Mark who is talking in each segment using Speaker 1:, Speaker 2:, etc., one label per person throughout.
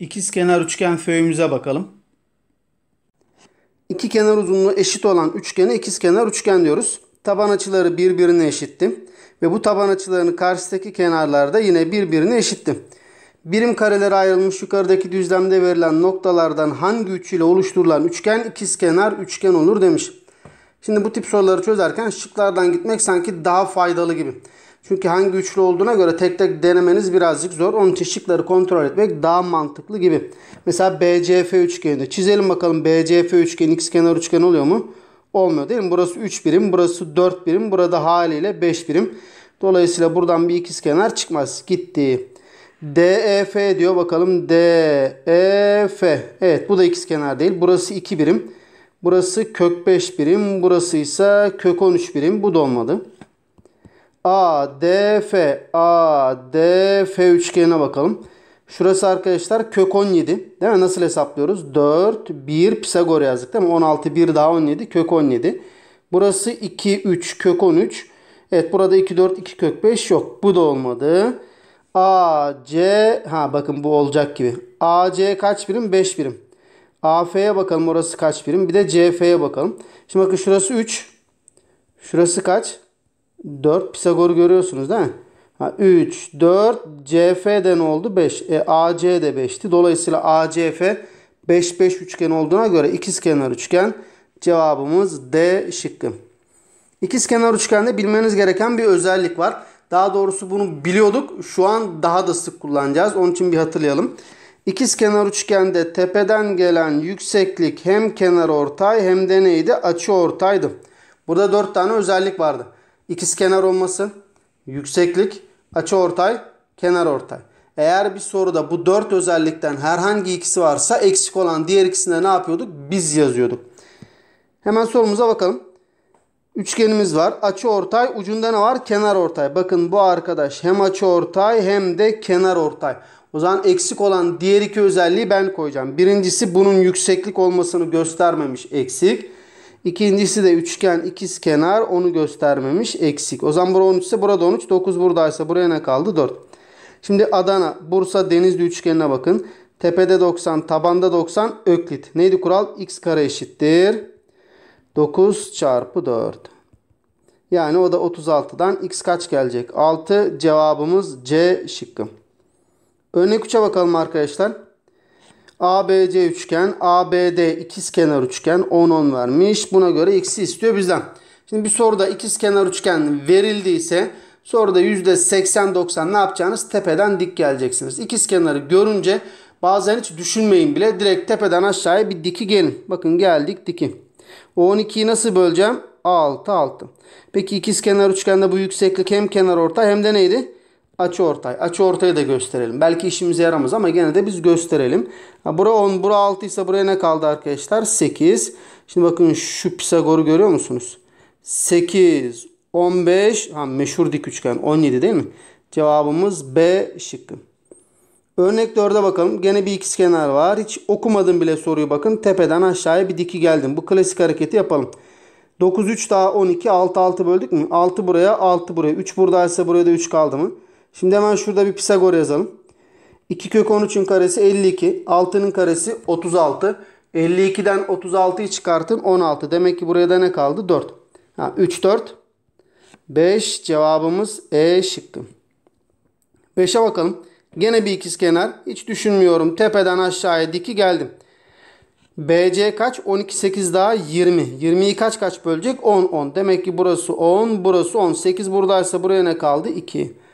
Speaker 1: İkizkenar üçgen föyümüze bakalım. İki kenar uzunluğu eşit olan üçgene ikizkenar üçgen diyoruz. Taban açıları birbirine eşitti. Ve bu taban açılarının karşısındaki kenarlarda yine birbirine eşitti. Birim karelere ayrılmış yukarıdaki düzlemde verilen noktalardan hangi üçüyle oluşturulan üçgen ikizkenar üçgen olur demiş. Şimdi bu tip soruları çözerken şıklardan gitmek sanki daha faydalı gibi. Çünkü hangi üçlü olduğuna göre tek tek denemeniz birazcık zor. Onun için kontrol etmek daha mantıklı gibi. Mesela BCF üçgeninde çizelim bakalım BCF üçgeni x kenar üçgen oluyor mu? Olmuyor değil mi? Burası 3 birim, burası 4 birim, burada haliyle 5 birim. Dolayısıyla buradan bir ikizkenar çıkmaz. Gitti. DEF diyor bakalım. DEF. Evet bu da ikizkenar değil. Burası 2 birim. Burası kök 5 birim. Burası ise kök 13 birim. Bu da olmadı. ADF ADF üçgenine bakalım. Şurası arkadaşlar kök 17. Değil mi? Nasıl hesaplıyoruz? 4 1 Pisagor yazdık değil mi? 16 1 daha 17 kök 17. Burası 2 3 kök 13. Evet burada 2 4 2 kök 5 yok. Bu da olmadı. AC ha bakın bu olacak gibi. AC kaç birim? 5 birim. AF'ye bakalım orası kaç birim? Bir de CF'ye bakalım. Şimdi bakın şurası 3. Şurası kaç? 4 Pisagor'u görüyorsunuz değil mi? Ha, 3, 4, CF'den oldu 5. E, AC de 5'ti. Dolayısıyla ACF 5, 5 üçgen olduğuna göre ikizkenar üçgen cevabımız D şıkkı. İkizkenar üçgende bilmeniz gereken bir özellik var. Daha doğrusu bunu biliyorduk. Şu an daha da sık kullanacağız. Onun için bir hatırlayalım. İkizkenar üçgende tepeden gelen yükseklik hem kenar ortay hem de neydi? Açı ortaydı. Burada 4 tane özellik vardı. İkizkenar olması, yükseklik, açı ortay, kenar ortay. Eğer bir soruda bu 4 özellikten herhangi ikisi varsa eksik olan diğer ikisinde ne yapıyorduk? Biz yazıyorduk. Hemen sorumuza bakalım. Üçgenimiz var. Açı ortay. Ucunda ne var? Kenar ortay. Bakın bu arkadaş hem açı ortay hem de kenar ortay. O zaman eksik olan diğer iki özelliği ben koyacağım. Birincisi bunun yükseklik olmasını göstermemiş eksik. İkincisi de üçgen ikiz kenar onu göstermemiş eksik. O zaman burada 13 ise burada 13. 9 buradaysa buraya ne kaldı? 4. Şimdi Adana, Bursa, Denizli üçgenine bakın. Tepede 90, tabanda 90 öklit. Neydi kural? x kare eşittir. 9 çarpı 4. Yani o da 36'dan x kaç gelecek? 6 cevabımız C şıkkı. Örnek 3'e bakalım arkadaşlar. ABC üçgen, ABD ikizkenar üçgen 10 10 vermiş. Buna göre x'i istiyor bizden. Şimdi bir soruda ikizkenar üçgen verildiyse soruda %80-90 ne yapacağınız? Tepeden dik geleceksiniz. İkizkenarı görünce bazen hiç düşünmeyin bile direkt tepeden aşağıya bir diki gelin. Bakın geldik diki. O 12'yi nasıl böleceğim? 6 6. Peki ikizkenar üçgende bu yükseklik hem kenar ortay hem de neydi? Açı ortay. Açı ortayı da gösterelim. Belki işimize yaramaz ama gene de biz gösterelim. Bura 10, bura 6 ise buraya ne kaldı arkadaşlar? 8. Şimdi bakın şu Pisagor'u görüyor musunuz? 8, 15, ha meşhur dik üçgen 17 değil mi? Cevabımız B şıkkı. Örnek 4'e bakalım. Gene bir ikizkenar var. Hiç okumadım bile soruyu bakın. Tepeden aşağıya bir diki geldim. Bu klasik hareketi yapalım. 9, 3 daha 12, 6, 6 böldük mü? 6 buraya, 6 buraya. 3 buradaysa buraya da 3 kaldı mı? Şimdi hemen şurada bir Pisagor yazalım. 2 kök 13'ün karesi 52. 6'nın karesi 36. 52'den 36'yı çıkartın 16. Demek ki buraya da ne kaldı? 4. Ha, 3, 4. 5 cevabımız E şıkkı. 5'e bakalım. Gene bir ikizkenar. Hiç düşünmüyorum. Tepeden aşağıya diki geldim. BC kaç? 12, 8 daha 20. 20'yi kaç kaç bölecek? 10, 10. Demek ki burası 10, burası 10. 8 buradaysa buraya ne kaldı? 2.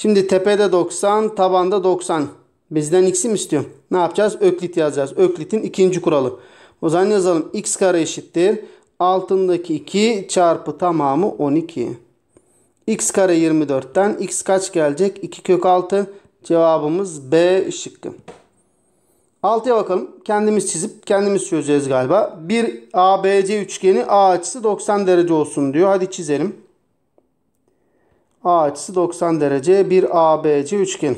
Speaker 1: Şimdi tepede 90, tabanda 90. Bizden x'i mi istiyor? Ne yapacağız? Öklit yazacağız. Öklit'in ikinci kuralı. O zaman yazalım. x kare eşittir. Altındaki 2 çarpı tamamı 12. x kare 24'ten x kaç gelecek? 2 kök 6. Cevabımız B şıkkı. 6'ya bakalım. Kendimiz çizip kendimiz çözeceğiz galiba. Bir ABC üçgeni A açısı 90 derece olsun diyor. Hadi çizelim. A açısı 90 derece bir ABC üçgen.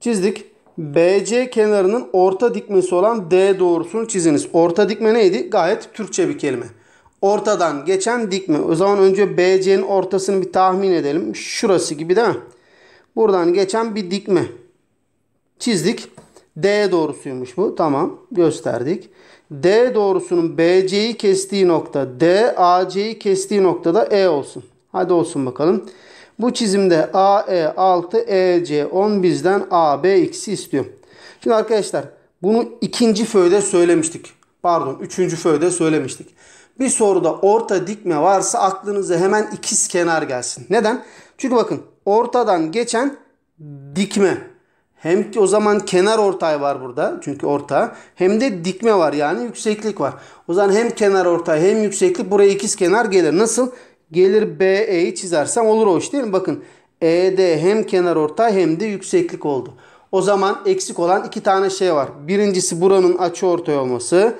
Speaker 1: Çizdik. BC kenarının orta dikmesi olan D doğrusunu çiziniz. Orta dikme neydi? Gayet Türkçe bir kelime. Ortadan geçen dikme. O zaman önce BC'nin ortasını bir tahmin edelim. Şurası gibi değil mi? Buradan geçen bir dikme. Çizdik. D doğrusuymuş bu. Tamam gösterdik. D doğrusunun BC'yi kestiği nokta D, AC'yi kestiği noktada E olsun. Hadi olsun bakalım. Bu çizimde AE 6, EC 10 bizden AB x'i istiyor. Şimdi arkadaşlar bunu ikinci föyde söylemiştik. Pardon üçüncü föyde söylemiştik. Bir soruda orta dikme varsa aklınıza hemen ikiz kenar gelsin. Neden? Çünkü bakın ortadan geçen dikme. Hem o zaman kenar ortay var burada. Çünkü orta. Hem de dikme var yani yükseklik var. O zaman hem kenar ortay hem yükseklik buraya ikiz kenar gelir. Nasıl? Gelir BE'yi çizersem olur o iş değil mi? Bakın ED hem kenar ortay hem de yükseklik oldu. O zaman eksik olan iki tane şey var. Birincisi buranın açı ortay olması.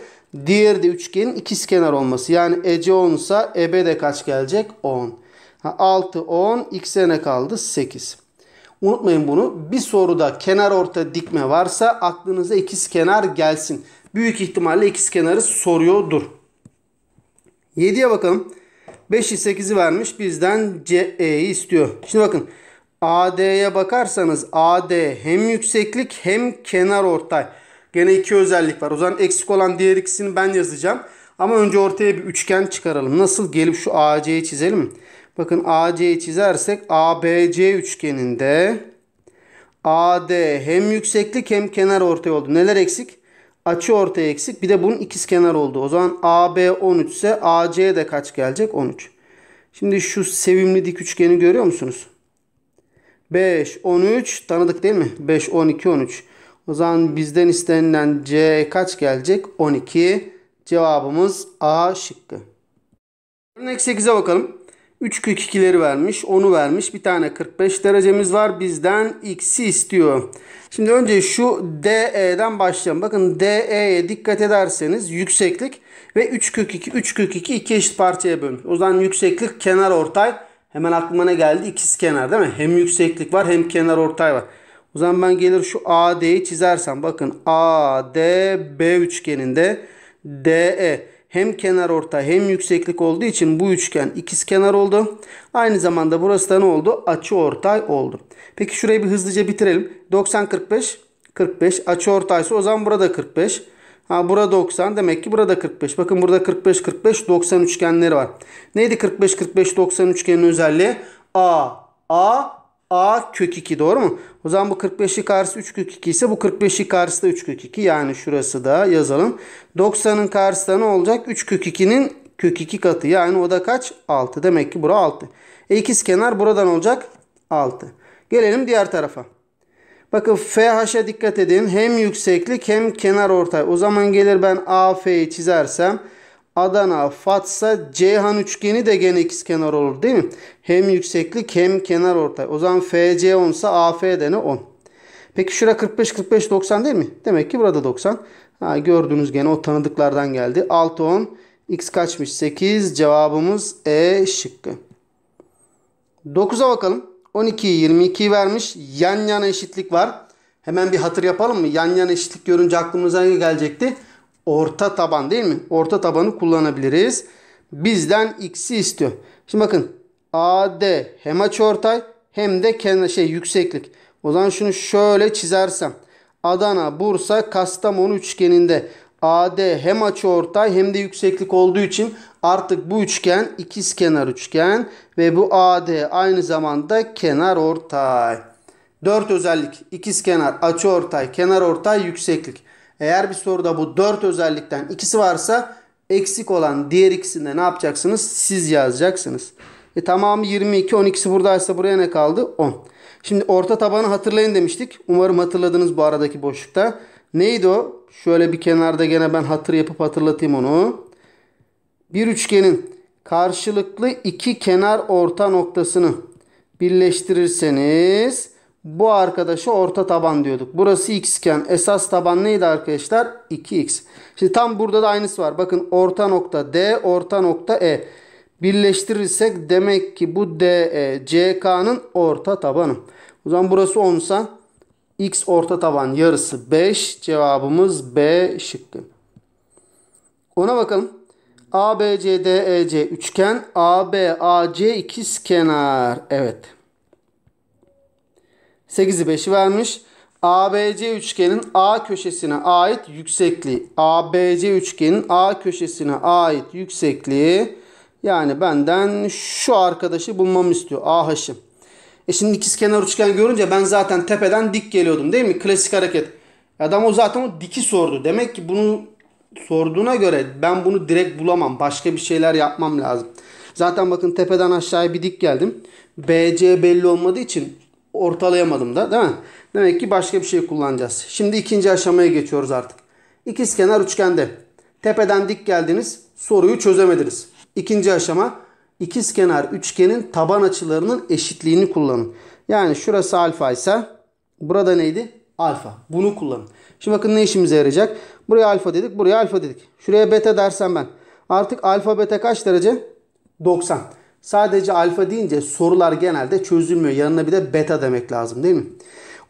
Speaker 1: Diğeri de üçgenin ikiz kenar olması. Yani EC 10 ise EB de kaç gelecek? 10. 6, 10, x'e kaldı? 8. Unutmayın bunu. Bir soruda kenar orta dikme varsa aklınıza ikiz kenar gelsin. Büyük ihtimalle ikiz kenarı soruyordur. 7'ye bakalım. 5'i 8'i vermiş. Bizden CE'yi istiyor. Şimdi bakın. AD'ye bakarsanız AD hem yükseklik hem kenar ortay. Gene iki özellik var. O zaman eksik olan diğer ikisini ben yazacağım. Ama önce ortaya bir üçgen çıkaralım. Nasıl? Gelip şu AC'yi çizelim Bakın AC'yi çizersek ABC üçgeninde AD hem yükseklik hem kenar ortay oldu. Neler eksik? Açı ortaya eksik. Bir de bunun ikiz kenar oldu. O zaman AB 13 ise AC de kaç gelecek? 13. Şimdi şu sevimli dik üçgeni görüyor musunuz? 5, 13 tanıdık değil mi? 5, 12, 13. O zaman bizden istenilen C kaç gelecek? 12. Cevabımız A şıkkı. Örnek 8'e bakalım. 3 kök 2'leri vermiş. Onu vermiş. Bir tane 45 derecemiz var. Bizden x'i istiyor. Şimdi önce şu DE'den başlayalım. Bakın DE'ye dikkat ederseniz yükseklik ve 3 kök 2. 3 kök 2 iki eşit parçaya bölünmüş. O zaman yükseklik kenar ortay. Hemen aklıma ne geldi? İkiz kenar değil mi? Hem yükseklik var hem kenar ortay var. O zaman ben gelir şu AD'yi çizersem bakın ADB üçgeninde DE hem kenar orta hem yükseklik olduğu için bu üçgen ikiz kenar oldu. Aynı zamanda burası da ne oldu? Açı ortay oldu. Peki şurayı bir hızlıca bitirelim. 90 45 45 açı ortaysa o zaman burada 45. Ha burada 90 demek ki burada 45. Bakın burada 45 45 90 üçgenleri var. Neydi 45 45 90 üçgenin özelliği? A A A kök 2 doğru mu? O zaman bu 45'i karşısı 3 kök 2 ise bu 45'i karşısı da 3 kök 2. Yani şurası da yazalım. 90'ın karşısı da ne olacak? 3 kök 2'nin kök 2 katı. Yani o da kaç? 6. Demek ki bura 6. E ikiz kenar buradan olacak 6. Gelelim diğer tarafa. Bakın FH'e dikkat edin. Hem yükseklik hem kenar ortay. O zaman gelir ben AF'yi çizersem Adana, Fatsa, Ceyhan üçgeni de gene ikizkenar olur değil mi? Hem yükseklik hem kenar ortay. O zaman FC 10 ise AF de ne 10. Peki şura 45 45 90 değil mi? Demek ki burada 90. Ha, gördüğünüz gene o tanıdıklardan geldi. 6 10 x kaçmış? 8 cevabımız E şıkkı. 9'a bakalım. 12 22 vermiş. Yan yana eşitlik var. Hemen bir hatır yapalım mı? Yan yana eşitlik görünce aklımıza ne gelecekti? Orta taban değil mi? Orta tabanı kullanabiliriz. Bizden x'i istiyor. Şimdi bakın AD hem açıortay hem de kenar şey yükseklik. O zaman şunu şöyle çizersem. Adana, Bursa, Kastamonu üçgeninde AD hem açıortay hem de yükseklik olduğu için artık bu üçgen ikiz kenar üçgen ve bu AD aynı zamanda kenar ortay. Dört özellik ikiz kenar, açıortay, kenar ortay, yükseklik. Eğer bir soruda bu 4 özellikten ikisi varsa eksik olan diğer ikisinde ne yapacaksınız? Siz yazacaksınız. E tamamı 22, 12'si buradaysa buraya ne kaldı? 10. Şimdi orta tabanı hatırlayın demiştik. Umarım hatırladınız bu aradaki boşlukta. Neydi o? Şöyle bir kenarda gene ben hatır yapıp hatırlatayım onu. Bir üçgenin karşılıklı iki kenar orta noktasını birleştirirseniz bu arkadaşa orta taban diyorduk. Burası x iken esas taban neydi arkadaşlar? 2x. Şimdi tam burada da aynısı var. Bakın orta nokta D, orta nokta E. Birleştirirsek demek ki bu DE CK'nın orta tabanı. O zaman burası 10 sa x orta taban yarısı 5. Cevabımız B şıkkı. Ona bakalım. ABC, DEC üçgen. AB, AC ikiz kenar. Evet. 8'i 5'i vermiş. ABC üçgenin A köşesine ait yüksekliği. ABC üçgenin A köşesine ait yüksekliği yani benden şu arkadaşı bulmamı istiyor. AH'ı. E şimdi ikizkenar üçgen görünce ben zaten tepeden dik geliyordum değil mi? Klasik hareket. Adam o zaten o diki sordu. Demek ki bunu sorduğuna göre ben bunu direkt bulamam. Başka bir şeyler yapmam lazım. Zaten bakın tepeden aşağıya bir dik geldim. BC belli olmadığı için ortalayamadım da değil mi? Demek ki başka bir şey kullanacağız. Şimdi ikinci aşamaya geçiyoruz artık. İkizkenar üçgende tepeden dik geldiniz soruyu çözemediniz. İkinci aşama ikizkenar üçgenin taban açılarının eşitliğini kullanın. Yani şurası alfa ise burada neydi? Alfa. Bunu kullanın. Şimdi bakın ne işimize yarayacak? Buraya alfa dedik, buraya alfa dedik. Şuraya beta dersem ben. Artık alfa beta kaç derece? 90. Sadece alfa deyince sorular genelde çözülmüyor. Yanına bir de beta demek lazım değil mi?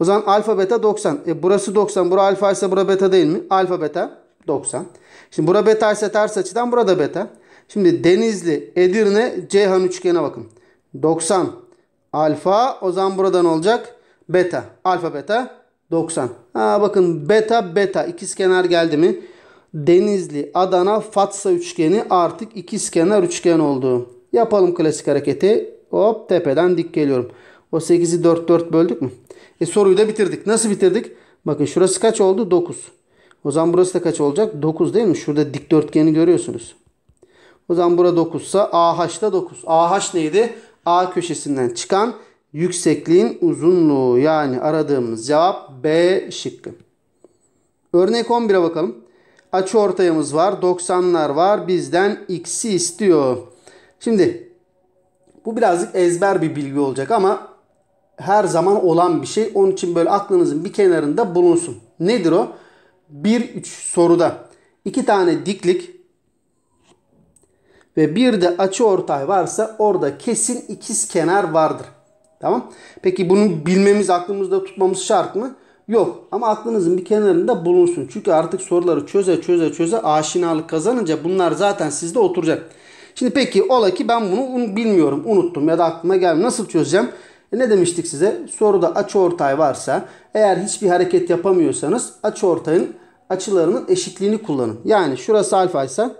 Speaker 1: O zaman alfa beta 90. E burası 90. Bura alfa ise bura beta değil mi? Alfa beta 90. Şimdi bura beta ise ters açıdan burada beta. Şimdi Denizli, Edirne, Ceyhan üçgene bakın. 90 alfa o zaman buradan olacak beta. Alfa beta 90. Ha bakın beta beta ikizkenar geldi mi? Denizli, Adana, Fatsa üçgeni artık ikizkenar üçgen oldu. Yapalım klasik hareketi. Hop tepeden dik geliyorum. O 8'i 4 4 böldük mü? E soruyu da bitirdik. Nasıl bitirdik? Bakın şurası kaç oldu? 9. O zaman burası da kaç olacak? 9 değil mi? Şurada dikdörtgeni görüyorsunuz. O zaman burada 9 ise AH da 9. AH neydi? A köşesinden çıkan yüksekliğin uzunluğu. Yani aradığımız cevap B şıkkı. Örnek 11'e bakalım. Açı ortayımız var. 90'lar var. Bizden x'i istiyor. Şimdi bu birazcık ezber bir bilgi olacak ama her zaman olan bir şey. Onun için böyle aklınızın bir kenarında bulunsun. Nedir o? 1-3 soruda iki tane diklik ve bir de açı ortay varsa orada kesin ikiz kenar vardır. Tamam. Peki bunu bilmemiz aklımızda tutmamız şart mı? Yok ama aklınızın bir kenarında bulunsun. Çünkü artık soruları çöze çöze çöze aşinalık kazanınca bunlar zaten sizde oturacak. Şimdi peki ola ki ben bunu bilmiyorum, unuttum ya da aklıma gelmiyor. Nasıl çözeceğim? E ne demiştik size? Soruda açı ortay varsa eğer hiçbir hareket yapamıyorsanız açı ortayın açılarının eşitliğini kullanın. Yani şurası alfa ise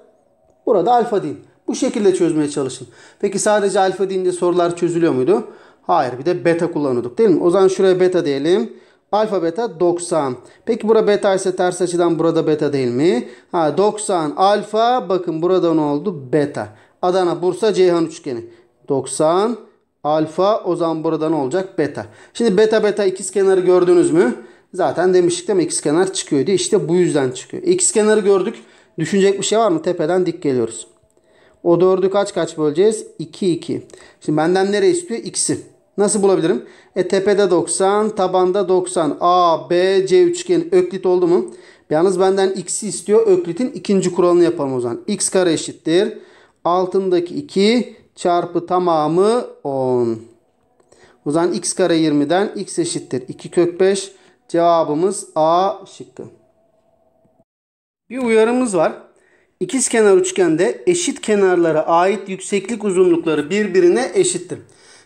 Speaker 1: burada alfa deyin. Bu şekilde çözmeye çalışın. Peki sadece alfa deyince sorular çözülüyor muydu? Hayır bir de beta kullanıyorduk değil mi? O zaman şuraya beta diyelim. Alfa beta 90. Peki bura beta ise ters açıdan burada beta değil mi? Ha 90 alfa bakın burada ne oldu? Beta. Adana Bursa Ceyhan üçgeni. 90 alfa o zaman burada ne olacak? Beta. Şimdi beta beta ikizkenarı gördünüz mü? Zaten demiştik değil mi? İkizkenar çıkıyordu. İşte bu yüzden çıkıyor. İkizkenarı gördük. Düşünecek bir şey var mı? Tepeden dik geliyoruz. O 4'ü kaç kaç böleceğiz? 2 2. Şimdi benden nereye istiyor? X'i. Nasıl bulabilirim? E tepede 90, tabanda 90. A, B, C üçgeni öklit oldu mu? Yalnız benden x'i istiyor. Öklit'in ikinci kuralını yapalım o zaman. x kare eşittir. Altındaki 2 çarpı tamamı 10. O zaman x kare 20'den x eşittir. 2 kök 5. Cevabımız A şıkkı. Bir uyarımız var. İkizkenar üçgende eşit kenarlara ait yükseklik uzunlukları birbirine eşittir.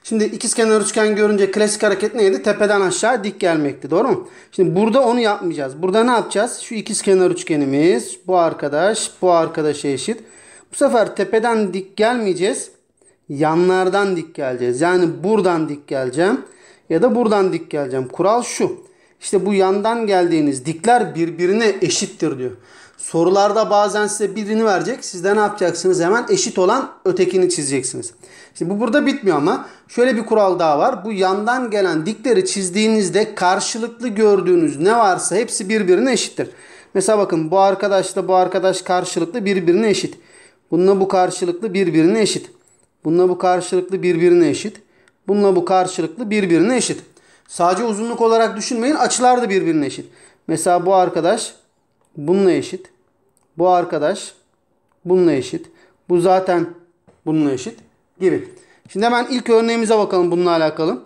Speaker 1: Şimdi ikizkenar üçgen görünce klasik hareket neydi? Tepeden aşağı dik gelmekti. Doğru mu? Şimdi burada onu yapmayacağız. Burada ne yapacağız? Şu ikizkenar üçgenimiz bu arkadaş bu arkadaşa eşit. Bu sefer tepeden dik gelmeyeceğiz. Yanlardan dik geleceğiz. Yani buradan dik geleceğim. Ya da buradan dik geleceğim. Kural şu. İşte bu yandan geldiğiniz dikler birbirine eşittir diyor. Sorularda bazen size birini verecek. Siz de ne yapacaksınız? Hemen eşit olan ötekini çizeceksiniz. Şimdi bu burada bitmiyor ama şöyle bir kural daha var. Bu yandan gelen dikleri çizdiğinizde karşılıklı gördüğünüz ne varsa hepsi birbirine eşittir. Mesela bakın bu arkadaşla bu arkadaş karşılıklı birbirine eşit. Bununla bu karşılıklı birbirine eşit. Bununla bu karşılıklı birbirine eşit. Bununla bu karşılıklı birbirine eşit. Sadece uzunluk olarak düşünmeyin. Açılar da birbirine eşit. Mesela bu arkadaş bununla eşit. Bu arkadaş bununla eşit. Bu zaten bununla eşit gibi. Şimdi hemen ilk örneğimize bakalım bununla alakalı.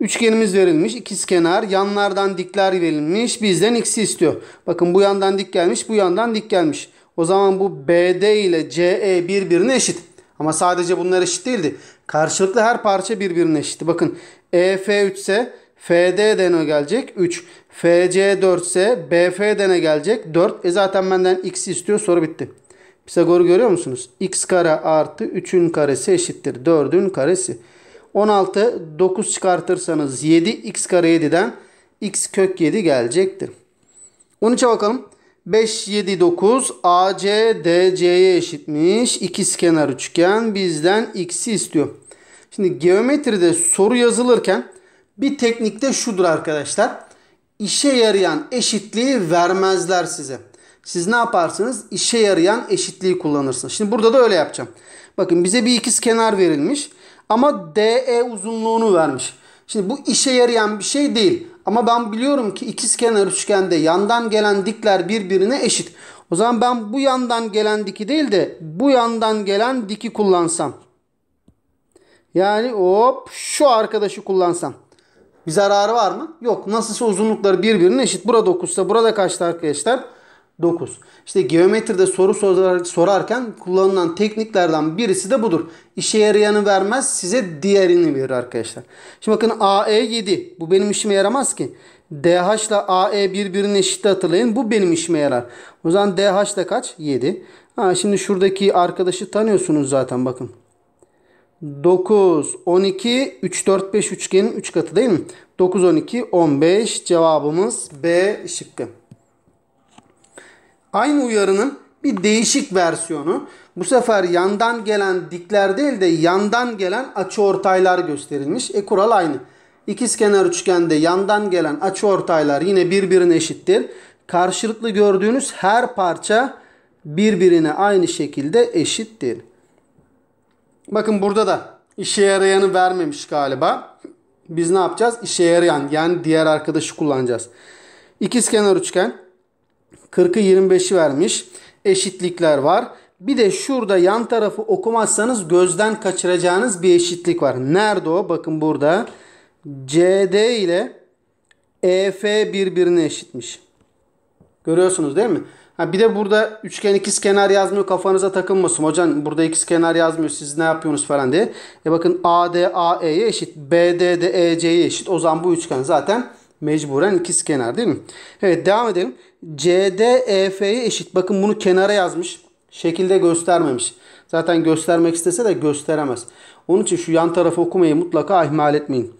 Speaker 1: Üçgenimiz verilmiş. ikiz kenar. Yanlardan dikler verilmiş. Bizden x'i istiyor. Bakın bu yandan dik gelmiş. Bu yandan dik gelmiş. O zaman bu BD ile CE birbirine eşit. Ama sadece bunlar eşit değildi. Karşılıklı her parça birbirine eşit. Bakın EF 3 ise FD ne gelecek? 3. FC 4 ise BF ne gelecek? 4. E zaten benden x istiyor. Soru bitti. Pisagor'u görüyor musunuz? x kare artı 3'ün karesi eşittir. 4'ün karesi. 16 9 çıkartırsanız 7 x kare 7'den x kök 7 gelecektir. 13'e bakalım. 5, 7, 9 AC DC'ye eşitmiş. İkiz kenar üçgen bizden x'i istiyor. Şimdi geometride soru yazılırken bir teknikte şudur arkadaşlar. İşe yarayan eşitliği vermezler size. Siz ne yaparsınız? İşe yarayan eşitliği kullanırsınız. Şimdi burada da öyle yapacağım. Bakın bize bir ikiz kenar verilmiş. Ama DE uzunluğunu vermiş. Şimdi bu işe yarayan bir şey değil. Ama ben biliyorum ki ikiz kenar üçgende yandan gelen dikler birbirine eşit. O zaman ben bu yandan gelen diki değil de bu yandan gelen diki kullansam. Yani hop şu arkadaşı kullansam. Bir zararı var mı? Yok. Nasılsa uzunlukları birbirine eşit. Burada 9'sa burada kaçtı arkadaşlar? 9. İşte geometride soru sorarken kullanılan tekniklerden birisi de budur. İşe yarayanı vermez size diğerini verir arkadaşlar. Şimdi bakın AE 7. Bu benim işime yaramaz ki. DH ile AE birbirine eşit hatırlayın. Bu benim işime yarar. O zaman DH da kaç? 7. Ha, şimdi şuradaki arkadaşı tanıyorsunuz zaten bakın. 9, 12, 3, 4, 5 üçgenin 3 katı değil mi? 9, 12, 15 cevabımız B şıkkı. Aynı uyarının bir değişik versiyonu. Bu sefer yandan gelen dikler değil de yandan gelen açıortaylar gösterilmiş. E kural aynı. İkizkenar üçgende yandan gelen açıortaylar yine birbirine eşittir. Karşılıklı gördüğünüz her parça birbirine aynı şekilde eşittir. Bakın burada da işe yarayanı vermemiş galiba. Biz ne yapacağız? İşe yarayan yani diğer arkadaşı kullanacağız. İkizkenar üçgen 40'ı 25'i vermiş. Eşitlikler var. Bir de şurada yan tarafı okumazsanız gözden kaçıracağınız bir eşitlik var. Nerede o? Bakın burada. CD ile EF birbirine eşitmiş. Görüyorsunuz değil mi? Ha bir de burada üçgen ikiz kenar yazmıyor kafanıza takılmasın. Hocam burada ikiz kenar yazmıyor siz ne yapıyorsunuz falan diye. E bakın AD AE'ye eşit. BD de EC'ye eşit. O zaman bu üçgen zaten mecburen ikiz kenar değil mi? Evet devam edelim. CD EF'ye eşit. Bakın bunu kenara yazmış. Şekilde göstermemiş. Zaten göstermek istese de gösteremez. Onun için şu yan tarafı okumayı mutlaka ihmal etmeyin.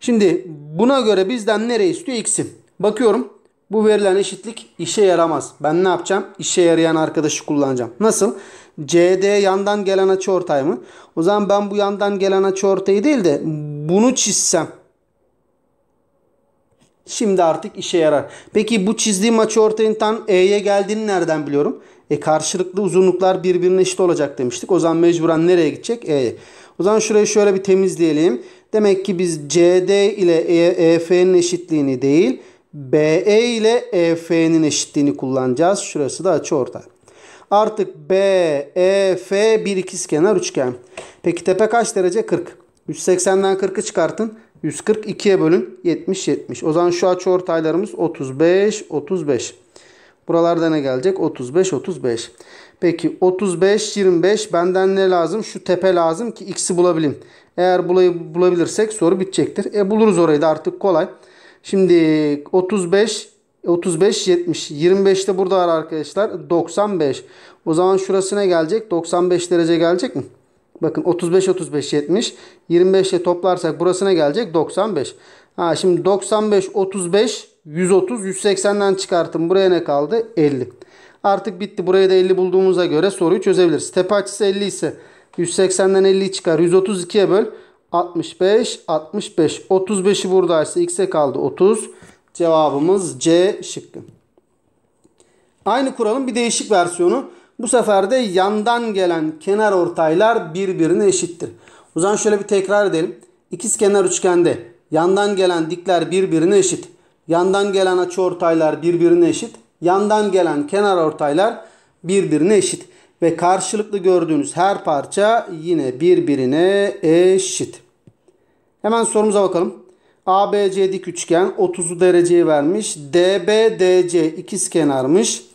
Speaker 1: Şimdi buna göre bizden nereye istiyor? X'i. Bakıyorum. Bu verilen eşitlik işe yaramaz. Ben ne yapacağım? İşe yarayan arkadaşı kullanacağım. Nasıl? CD yandan gelen açı mı? O zaman ben bu yandan gelen açı değil de bunu çizsem Şimdi artık işe yarar. Peki bu çizdiğim açı ortayın tam E'ye geldiğini nereden biliyorum? E karşılıklı uzunluklar birbirine eşit olacak demiştik. O zaman mecburen nereye gidecek? E'ye. O zaman şurayı şöyle bir temizleyelim. Demek ki biz CD ile EF'nin eşitliğini değil BE ile EF'nin eşitliğini kullanacağız. Şurası da açı ortay. Artık BEF bir ikizkenar üçgen. Peki tepe kaç derece? 40. 180'den 40'ı çıkartın. 142'ye bölün 70 70. O zaman şu açı ortaylarımız 35 35. Buralarda ne gelecek? 35 35. Peki 35 25 benden ne lazım? Şu tepe lazım ki x'i bulabileyim. Eğer bulayı bulabilirsek soru bitecektir. E buluruz orayı da artık kolay. Şimdi 35 35 70 25 de burada var arkadaşlar 95. O zaman şurası ne gelecek? 95 derece gelecek mi? Bakın 35 35 70. 25 ile toplarsak burasına gelecek 95. Ha şimdi 95 35 130 180'den çıkartın. Buraya ne kaldı? 50. Artık bitti. Buraya da 50 bulduğumuza göre soruyu çözebiliriz. Tepe açısı 50 ise 180'den 50'yi çıkar. 132'ye böl. 65 65. 35'i buradaysa x'e kaldı 30. Cevabımız C şıkkı. Aynı kuralın bir değişik versiyonu. Bu sefer de yandan gelen kenar ortaylar birbirine eşittir. O zaman şöyle bir tekrar edelim. İkiz kenar üçgende yandan gelen dikler birbirine eşit. Yandan gelen açı ortaylar birbirine eşit. Yandan gelen kenar ortaylar birbirine eşit. Ve karşılıklı gördüğünüz her parça yine birbirine eşit. Hemen sorumuza bakalım. ABC dik üçgen 30 dereceyi vermiş. DBDC ikiz kenarmış.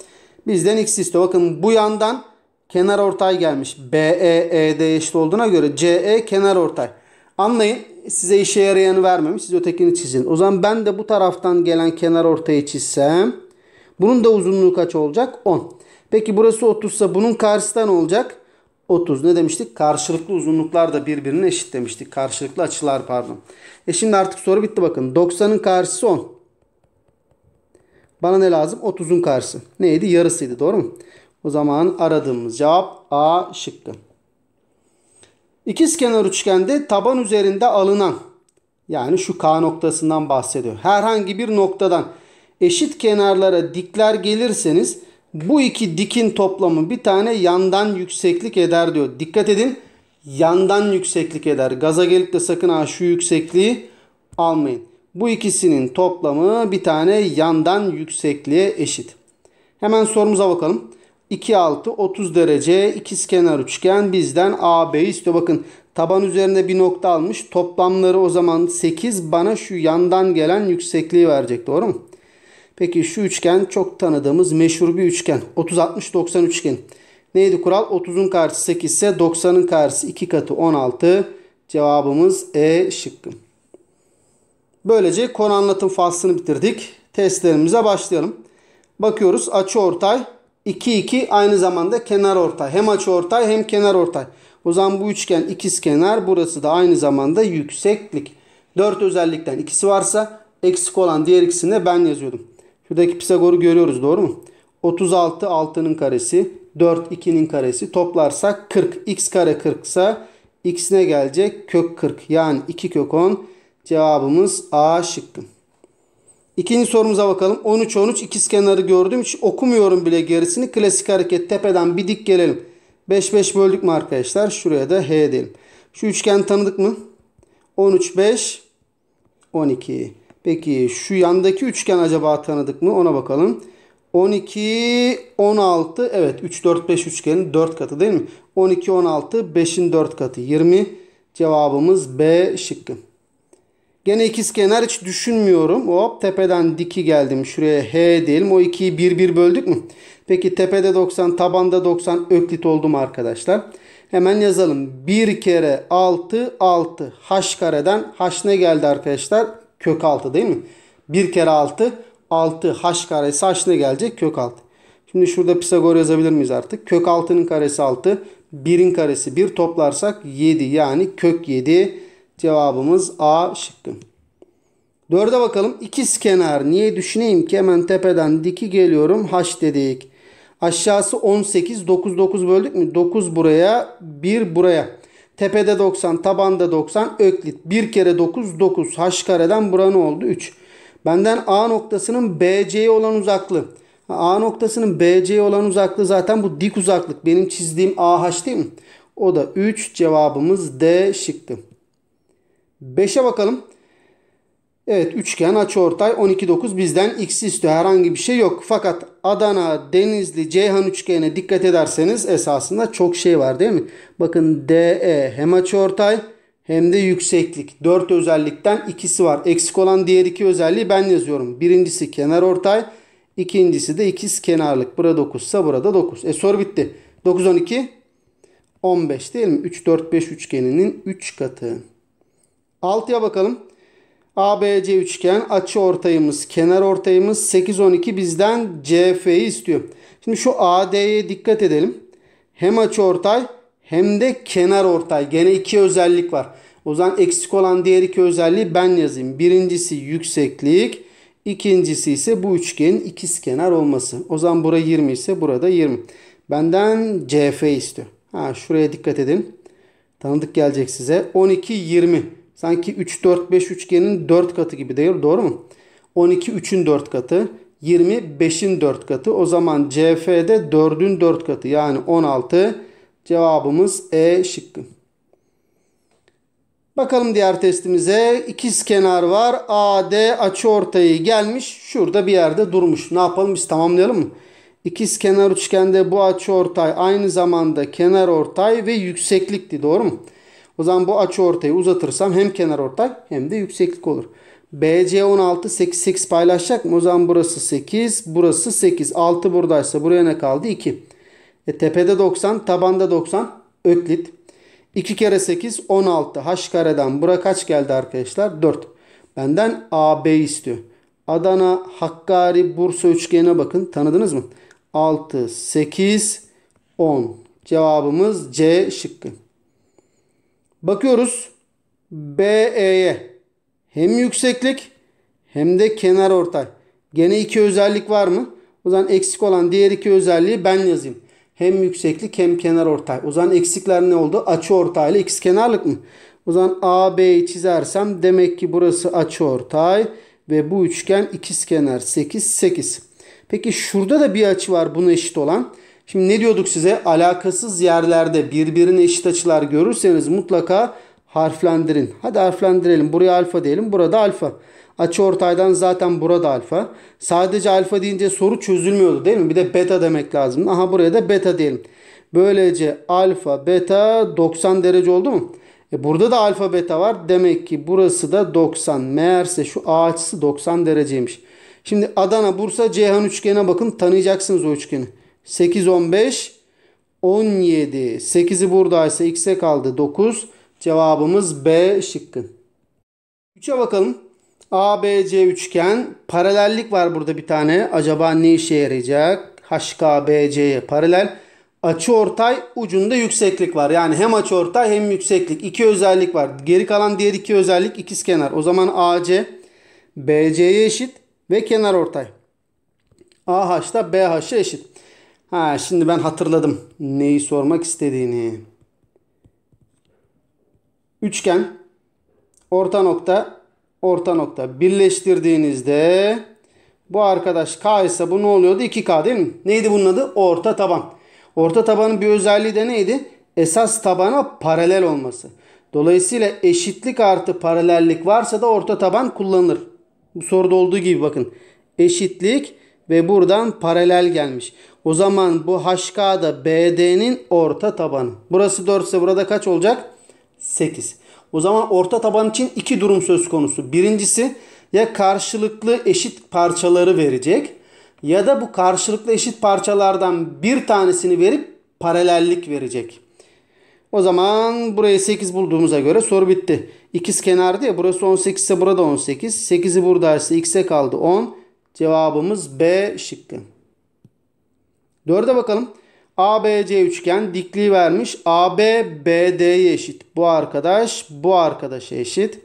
Speaker 1: Bizden x istiyor. Bakın bu yandan kenar ortay gelmiş. BE, ED eşit olduğuna göre CE kenar ortay. Anlayın size işe yarayanı vermemiş. Siz ötekini çizin. O zaman ben de bu taraftan gelen kenar ortayı çizsem bunun da uzunluğu kaç olacak? 10. Peki burası 30 ise bunun karşısı ne olacak? 30. Ne demiştik? Karşılıklı uzunluklar da birbirine eşit demiştik. Karşılıklı açılar pardon. E şimdi artık soru bitti bakın. 90'ın karşısı 10. Bana ne lazım? 30'un karşısı. Neydi? Yarısıydı. Doğru mu? O zaman aradığımız cevap A şıkkı. İkizkenar üçgende taban üzerinde alınan yani şu K noktasından bahsediyor. Herhangi bir noktadan eşit kenarlara dikler gelirseniz bu iki dikin toplamı bir tane yandan yükseklik eder diyor. Dikkat edin yandan yükseklik eder. Gaza gelip de sakın ha şu yüksekliği almayın. Bu ikisinin toplamı bir tane yandan yüksekliğe eşit. Hemen sorumuza bakalım. 2 6 30 derece ikizkenar üçgen bizden AB istiyor. Bakın taban üzerinde bir nokta almış. Toplamları o zaman 8 bana şu yandan gelen yüksekliği verecek. Doğru mu? Peki şu üçgen çok tanıdığımız meşhur bir üçgen. 30 60 90 üçgen. Neydi kural? 30'un karşısı 8 ise 90'ın karşısı 2 katı 16. Cevabımız E şıkkı. Böylece konu anlatım faslını bitirdik. Testlerimize başlayalım. Bakıyoruz açı ortay 2 2 aynı zamanda kenar ortay. Hem açı ortay hem kenar ortay. O zaman bu üçgen ikiz kenar burası da aynı zamanda yükseklik. 4 özellikten ikisi varsa eksik olan diğer ikisini de ben yazıyordum. Şuradaki Pisagor'u görüyoruz doğru mu? 36 6'nın karesi 4 2'nin karesi toplarsak 40 x kare 40 ise x ne gelecek? Kök 40 yani 2 kök 10 cevabımız A şıkkı. İkinci sorumuza bakalım. 13 13 ikiz kenarı gördüm. Hiç okumuyorum bile gerisini. Klasik hareket tepeden bir dik gelelim. 5 5 böldük mü arkadaşlar? Şuraya da H diyelim. Şu üçgen tanıdık mı? 13 5 12. Peki şu yandaki üçgen acaba tanıdık mı? Ona bakalım. 12 16 evet 3 4 5 üçgenin 4 katı değil mi? 12 16 5'in 4 katı 20. Cevabımız B şıkkı. Gene ikiz kenar hiç düşünmüyorum. Hop tepeden diki geldim. Şuraya H diyelim. O 2'yi 1 1 böldük mü? Peki tepede 90 tabanda 90 öklit oldu mu arkadaşlar? Hemen yazalım. 1 kere 6 6. H kareden H ne geldi arkadaşlar? Kök 6 değil mi? 1 kere 6 6 H karesi H ne gelecek? Kök 6. Şimdi şurada Pisagor yazabilir miyiz artık? Kök 6'nın karesi 6. 1'in karesi 1 toplarsak 7 yani kök 7 Cevabımız A şıkkı. Dörde bakalım. İkiz kenar. Niye düşüneyim ki hemen tepeden diki geliyorum. H dedik. Aşağısı 18. 9 9 böldük mü? 9 buraya. 1 buraya. Tepede 90. Tabanda 90. Öklit. 1 kere 9 9. H kareden bura oldu? 3. Benden A noktasının BC'ye olan uzaklığı. A noktasının BC'ye olan uzaklığı zaten bu dik uzaklık. Benim çizdiğim AH değil mi? O da 3. Cevabımız D şıkkı. 5'e bakalım. Evet üçgen açıortay 12 9 bizden x istiyor. Herhangi bir şey yok. Fakat Adana, Denizli, Ceyhan üçgenine dikkat ederseniz esasında çok şey var değil mi? Bakın DE hem açıortay hem de yükseklik. 4 özellikten ikisi var. Eksik olan diğer iki özelliği ben yazıyorum. Birincisi kenar ortay. ikincisi de ikiz kenarlık. Burada 9 ise burada 9. E soru bitti. 9 12 15 değil mi? 3 4 5 üçgeninin 3 katı. 6'ya bakalım. ABC üçgen açı ortayımız kenar ortayımız 8 12 bizden CF'yi istiyor. Şimdi şu AD'ye dikkat edelim. Hem açı ortay hem de kenar ortay. Gene iki özellik var. O zaman eksik olan diğer iki özelliği ben yazayım. Birincisi yükseklik. ikincisi ise bu üçgenin ikiz kenar olması. O zaman bura 20 ise burada 20. Benden CF istiyor. Ha, şuraya dikkat edin. Tanıdık gelecek size. 12 20. Sanki 3, 4, 5 üçgenin 4 katı gibi değil. Doğru mu? 12 3'ün 4 katı. 20 5'in 4 katı. O zaman CF'de 4'ün 4 katı. Yani 16. Cevabımız E şıkkı. Bakalım diğer testimize. İkiz kenar var. AD açı ortayı gelmiş. Şurada bir yerde durmuş. Ne yapalım biz tamamlayalım mı? İkiz kenar üçgende bu açı ortay aynı zamanda kenar ortay ve yükseklikti. Doğru mu? O zaman bu açı ortayı uzatırsam hem kenar ortay hem de yükseklik olur. BC 16 8 8 paylaşacak mı? O zaman burası 8 burası 8. 6 buradaysa buraya ne kaldı? 2. E, tepede 90 tabanda 90 öklit. 2 kere 8 16. H kareden bura kaç geldi arkadaşlar? 4. Benden AB istiyor. Adana, Hakkari, Bursa üçgenine bakın. Tanıdınız mı? 6, 8, 10. Cevabımız C şıkkı. Bakıyoruz. BE'ye. Hem yükseklik hem de kenar ortay. Gene iki özellik var mı? O zaman eksik olan diğer iki özelliği ben yazayım. Hem yükseklik hem kenar ortay. O zaman eksikler ne oldu? Açı ortaylı x kenarlık mı? O zaman AB'yi çizersem demek ki burası açı ortay ve bu üçgen ikizkenar 8 8. Peki şurada da bir açı var buna eşit olan. Şimdi ne diyorduk size? Alakasız yerlerde birbirine eşit açılar görürseniz mutlaka harflendirin. Hadi harflendirelim. Buraya alfa diyelim. Burada alfa. Açı ortaydan zaten burada alfa. Sadece alfa deyince soru çözülmüyordu değil mi? Bir de beta demek lazım. Aha buraya da beta diyelim. Böylece alfa beta 90 derece oldu mu? E burada da alfa beta var. Demek ki burası da 90. Meğerse şu A açısı 90 dereceymiş. Şimdi Adana, Bursa, Ceyhan üçgene bakın. Tanıyacaksınız o üçgeni. 8, 15, 17. 8'i buradaysa x'e kaldı 9. Cevabımız B şıkkı. 3'e bakalım. ABC üçgen. Paralellik var burada bir tane. Acaba ne işe yarayacak? HKBC'ye paralel. Açı ortay ucunda yükseklik var. Yani hem açı ortay hem yükseklik. İki özellik var. Geri kalan diğer iki özellik ikizkenar. O zaman AC BC'ye eşit ve kenar ortay. AH da BH'e eşit. Ha şimdi ben hatırladım neyi sormak istediğini. Üçgen orta nokta orta nokta birleştirdiğinizde bu arkadaş K ise bu ne oluyordu? 2K değil mi? Neydi bunun adı? Orta taban. Orta tabanın bir özelliği de neydi? Esas tabana paralel olması. Dolayısıyla eşitlik artı paralellik varsa da orta taban kullanılır. Bu soruda olduğu gibi bakın. Eşitlik ve buradan paralel gelmiş. O zaman bu HK da BD'nin orta tabanı. Burası 4 ise burada kaç olacak? 8. O zaman orta taban için iki durum söz konusu. Birincisi ya karşılıklı eşit parçaları verecek ya da bu karşılıklı eşit parçalardan bir tanesini verip paralellik verecek. O zaman burayı 8 bulduğumuza göre soru bitti. İkiz kenardı ya burası 18 ise burada 18. 8'i buradaysa x'e kaldı 10. Cevabımız B şıkkı. 4'e bakalım. ABC üçgen dikliği vermiş. AB BD'ye eşit. Bu arkadaş bu arkadaşa eşit.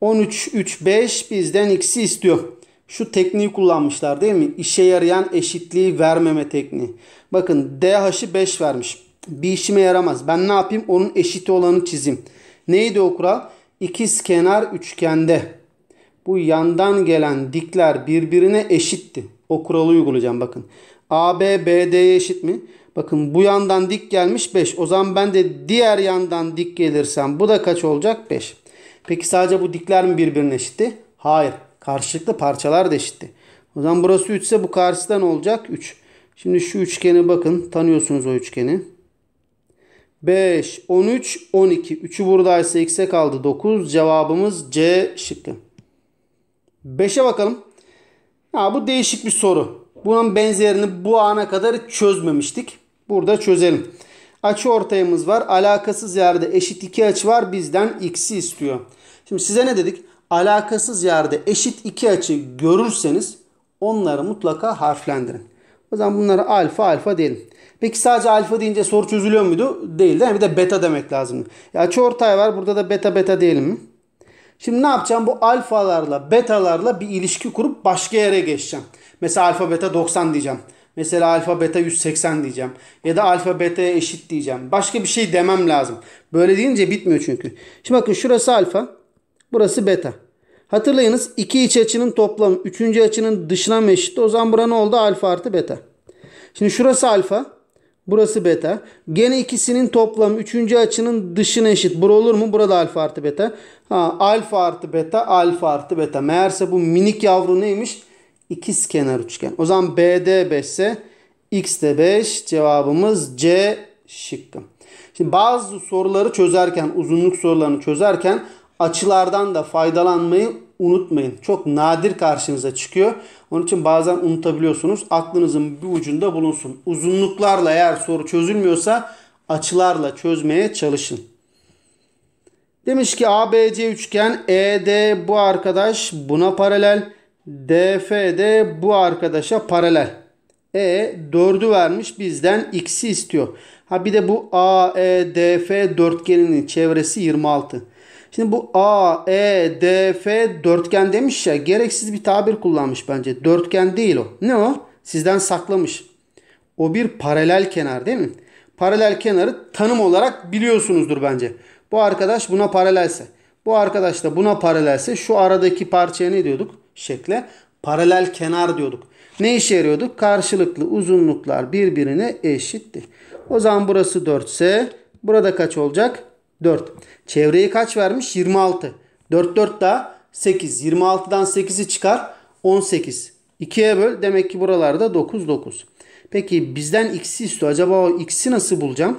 Speaker 1: 13 3 5 bizden x'i istiyor. Şu tekniği kullanmışlar değil mi? İşe yarayan eşitliği vermeme tekniği. Bakın DH'ı 5 vermiş. Bir işime yaramaz. Ben ne yapayım? Onun eşiti olanı çizeyim. Neydi o kural? İkiz kenar üçgende bu yandan gelen dikler birbirine eşitti. O kuralı uygulayacağım bakın. AB BD'ye eşit mi? Bakın bu yandan dik gelmiş 5. O zaman ben de diğer yandan dik gelirsem bu da kaç olacak? 5. Peki sadece bu dikler mi birbirine eşitti? Hayır. Karşılıklı parçalar da eşitti. O zaman burası 3 ise bu karşıdan olacak 3. Şimdi şu üçgeni bakın. Tanıyorsunuz o üçgeni. 5, 13, 12. 3'ü buradaysa x'e kaldı 9. Cevabımız C şıkkı. 5'e bakalım. Ha, bu değişik bir soru. Bunun benzerini bu ana kadar çözmemiştik. Burada çözelim. Açı ortayımız var. Alakasız yerde eşit iki açı var. Bizden x'i istiyor. Şimdi size ne dedik? Alakasız yerde eşit iki açı görürseniz onları mutlaka harflendirin. O zaman bunları alfa alfa diyelim. Peki sadece alfa deyince soru çözülüyor muydu? Değil değil mi? Bir de beta demek lazım. Ya açı ortay var. Burada da beta beta diyelim mi? Şimdi ne yapacağım? Bu alfalarla betalarla bir ilişki kurup başka yere geçeceğim. Mesela alfa beta 90 diyeceğim. Mesela alfa beta 180 diyeceğim. Ya da alfa beta'ya eşit diyeceğim. Başka bir şey demem lazım. Böyle deyince bitmiyor çünkü. Şimdi bakın şurası alfa. Burası beta. Hatırlayınız iki iç açının toplamı üçüncü açının dışına mı eşitti? O zaman bura ne oldu? Alfa artı beta. Şimdi şurası alfa. Burası beta. Gene ikisinin toplamı üçüncü açının dışına eşit. Bura olur mu? Burada alfa artı beta. Ha, alfa artı beta, alfa artı beta. Meğerse bu minik yavru neymiş? İkiz kenar üçgen. O zaman BD 5 ise X de 5. Cevabımız C şıkkı. Şimdi bazı soruları çözerken, uzunluk sorularını çözerken açılardan da faydalanmayı unutmayın. Çok nadir karşınıza çıkıyor. Onun için bazen unutabiliyorsunuz. Aklınızın bir ucunda bulunsun. Uzunluklarla eğer soru çözülmüyorsa açılarla çözmeye çalışın. Demiş ki ABC üçgen ED bu arkadaş buna paralel. DF de bu arkadaşa paralel. E 4'ü vermiş bizden x'i istiyor. Ha bir de bu AEDF dörtgeninin çevresi 26. Şimdi bu AEDF dörtgen demiş ya gereksiz bir tabir kullanmış bence. Dörtgen değil o. Ne o? Sizden saklamış. O bir paralel kenar değil mi? Paralel kenarı tanım olarak biliyorsunuzdur bence. Bu arkadaş buna paralelse. Bu arkadaş da buna paralelse şu aradaki parçaya ne diyorduk? Şekle paralel kenar diyorduk. Ne işe yarıyordu? Karşılıklı uzunluklar birbirine eşitti. O zaman burası 4 ise burada kaç olacak? 4. Çevreyi kaç vermiş? 26. 4 4 daha 8. 26'dan 8'i çıkar 18. 2'ye böl. Demek ki buralarda 9 9. Peki bizden x'i istiyor. Acaba o x'i nasıl bulacağım?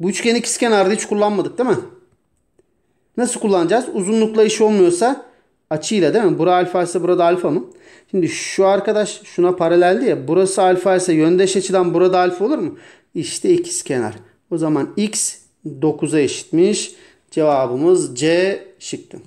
Speaker 1: Bu üçgen ikizkenarda hiç kullanmadık değil mi? Nasıl kullanacağız? Uzunlukla iş olmuyorsa açıyla değil mi? Bura alfa ise burada alfa mı? Şimdi şu arkadaş şuna paraleldi ya. Burası alfa ise yöndeş açıdan burada alfa olur mu? İşte ikizkenar. O zaman x 9'a eşitmiş. Cevabımız C şıktı.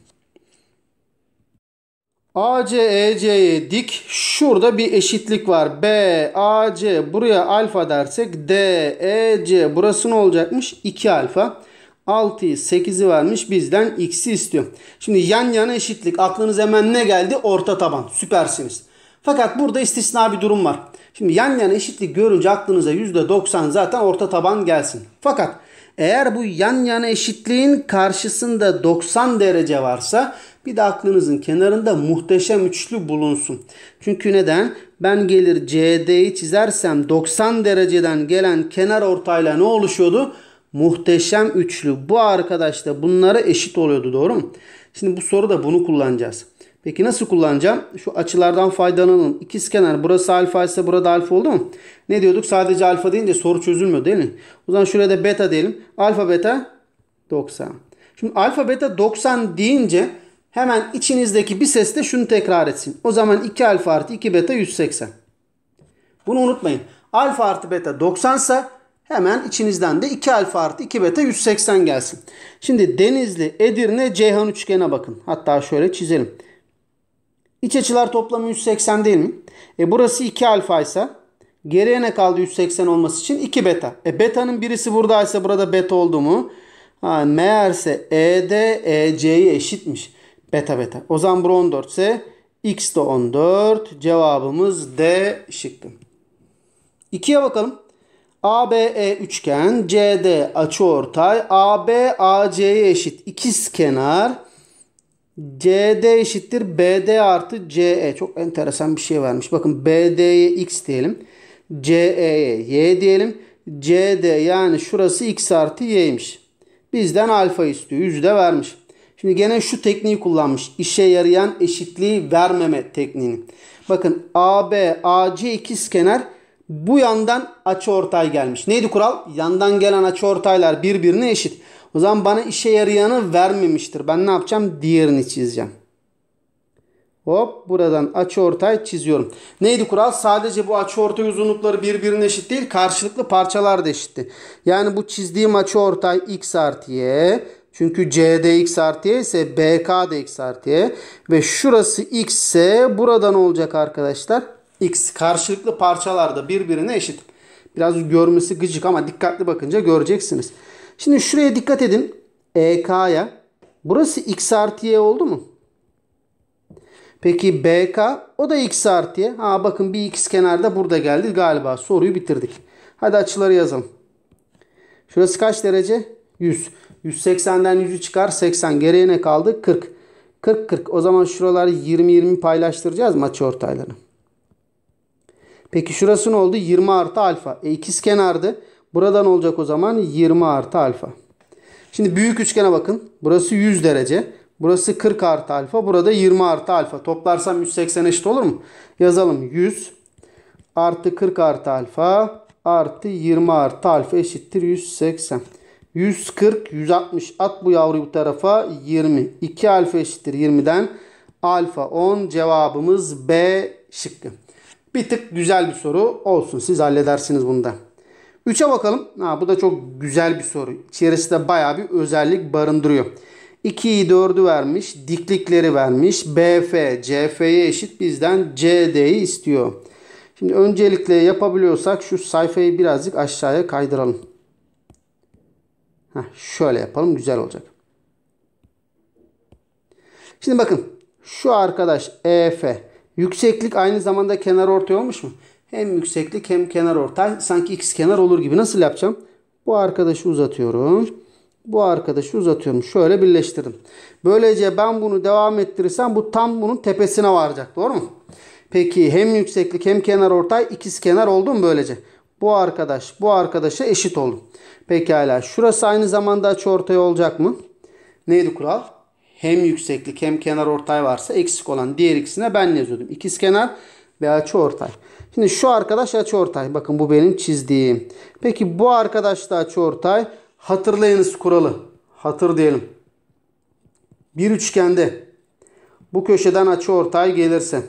Speaker 1: AC EC'ye dik. Şurada bir eşitlik var. B AC buraya alfa dersek D EC burası ne olacakmış? 2 alfa. 6'yı 8'i vermiş bizden x'i istiyor. Şimdi yan yana eşitlik aklınız hemen ne geldi? Orta taban. Süpersiniz. Fakat burada istisna bir durum var. Şimdi yan yana eşitlik görünce aklınıza %90 zaten orta taban gelsin. Fakat eğer bu yan yana eşitliğin karşısında 90 derece varsa bir de aklınızın kenarında muhteşem üçlü bulunsun. Çünkü neden? Ben gelir CD'yi çizersem 90 dereceden gelen kenar ortayla ne oluşuyordu? Muhteşem üçlü. Bu arkadaş da bunlara eşit oluyordu doğru mu? Şimdi bu soruda bunu kullanacağız. Peki nasıl kullanacağım? Şu açılardan faydalanalım. İkizkenar burası alfa ise burada alfa oldu mu? Ne diyorduk? Sadece alfa deyince soru çözülmüyor değil mi? O zaman şuraya da beta diyelim. Alfa beta 90. Şimdi alfa beta 90 deyince hemen içinizdeki bir ses de şunu tekrar etsin. O zaman 2 alfa artı 2 beta 180. Bunu unutmayın. Alfa artı beta 90 ise hemen içinizden de 2 alfa artı 2 beta 180 gelsin. Şimdi Denizli, Edirne, Ceyhan üçgene bakın. Hatta şöyle çizelim. İç açılar toplamı 180 değil mi? E burası 2 alfa ise geriye ne kaldı 180 olması için? 2 beta. E beta'nın birisi buradaysa burada beta oldu mu? Ha, meğerse ED EC'ye eşitmiş. Beta beta. O zaman bu 14 ise x de 14. Cevabımız D şıkkı. 2'ye bakalım. ABE üçgen, CD açıortay, AB AC'ye eşit ikiz kenar. CD eşittir BD artı CE. Çok enteresan bir şey vermiş. Bakın BD'ye X diyelim. CE'ye Y diyelim. CD yani şurası X artı Y'ymiş. Bizden alfa istiyor. Yüzde vermiş. Şimdi gene şu tekniği kullanmış. İşe yarayan eşitliği vermeme tekniğini. Bakın AB, AC ikizkenar bu yandan açıortay gelmiş. Neydi kural? Yandan gelen açıortaylar birbirine eşit. O zaman bana işe yarayanı vermemiştir. Ben ne yapacağım? Diğerini çizeceğim. Hop buradan açıortay çiziyorum. Neydi kural? Sadece bu açıortay uzunlukları birbirine eşit değil. Karşılıklı parçalar da eşitti. Yani bu çizdiğim açıortay x artı y. Çünkü CD x artı y ise BK da x artı y. Ve şurası x ise burada ne olacak arkadaşlar? X karşılıklı parçalarda birbirine eşit. Biraz görmesi gıcık ama dikkatli bakınca göreceksiniz. Şimdi şuraya dikkat edin. EK'ya. Burası x artı y oldu mu? Peki BK o da x artı y. Ha bakın bir x kenarda burada geldi galiba. Soruyu bitirdik. Hadi açıları yazalım. Şurası kaç derece? 100. 180'den 100'ü çıkar 80. Geriye ne kaldı? 40. 40 40. O zaman şuraları 20 20 paylaştıracağız mı açı ortaylarını? Peki şurası ne oldu? 20 artı alfa. E ikiz kenardı. Buradan olacak o zaman 20 artı alfa. Şimdi büyük üçgene bakın. Burası 100 derece. Burası 40 artı alfa. Burada 20 artı alfa. Toplarsam 180 eşit olur mu? Yazalım 100 artı 40 artı alfa artı 20 artı alfa eşittir 180. 140, 160. At bu yavruyu bu tarafa 20. 2 alfa eşittir 20'den. Alfa 10. Cevabımız B şıkkı. Bir tık güzel bir soru olsun. Siz halledersiniz bunda. 3'e bakalım. Ha, bu da çok güzel bir soru. İçerisinde bayağı bir özellik barındırıyor. 2'yi 4'ü vermiş. Diklikleri vermiş. BF, CF'ye eşit bizden CD'yi istiyor. Şimdi öncelikle yapabiliyorsak şu sayfayı birazcık aşağıya kaydıralım. Heh, şöyle yapalım. Güzel olacak. Şimdi bakın. Şu arkadaş EF. Yükseklik aynı zamanda kenar ortay olmuş mu? Hem yükseklik hem kenar ortay. Sanki x kenar olur gibi. Nasıl yapacağım? Bu arkadaşı uzatıyorum. Bu arkadaşı uzatıyorum. Şöyle birleştirdim. Böylece ben bunu devam ettirirsem bu tam bunun tepesine varacak. Doğru mu? Peki hem yükseklik hem kenar ortay ikiz kenar oldu mu böylece? Bu arkadaş bu arkadaşa eşit oldu. Pekala. Şurası aynı zamanda açı ortay olacak mı? Neydi kural? Hem yükseklik hem kenar ortay varsa eksik olan diğer ikisine ben yazıyordum? İkiz kenar ve açı ortay. Şimdi şu arkadaş açı ortay. Bakın bu benim çizdiğim. Peki bu arkadaş da açı ortay. Hatırlayınız kuralı. Hatır diyelim. Bir üçgende bu köşeden açı ortay gelirse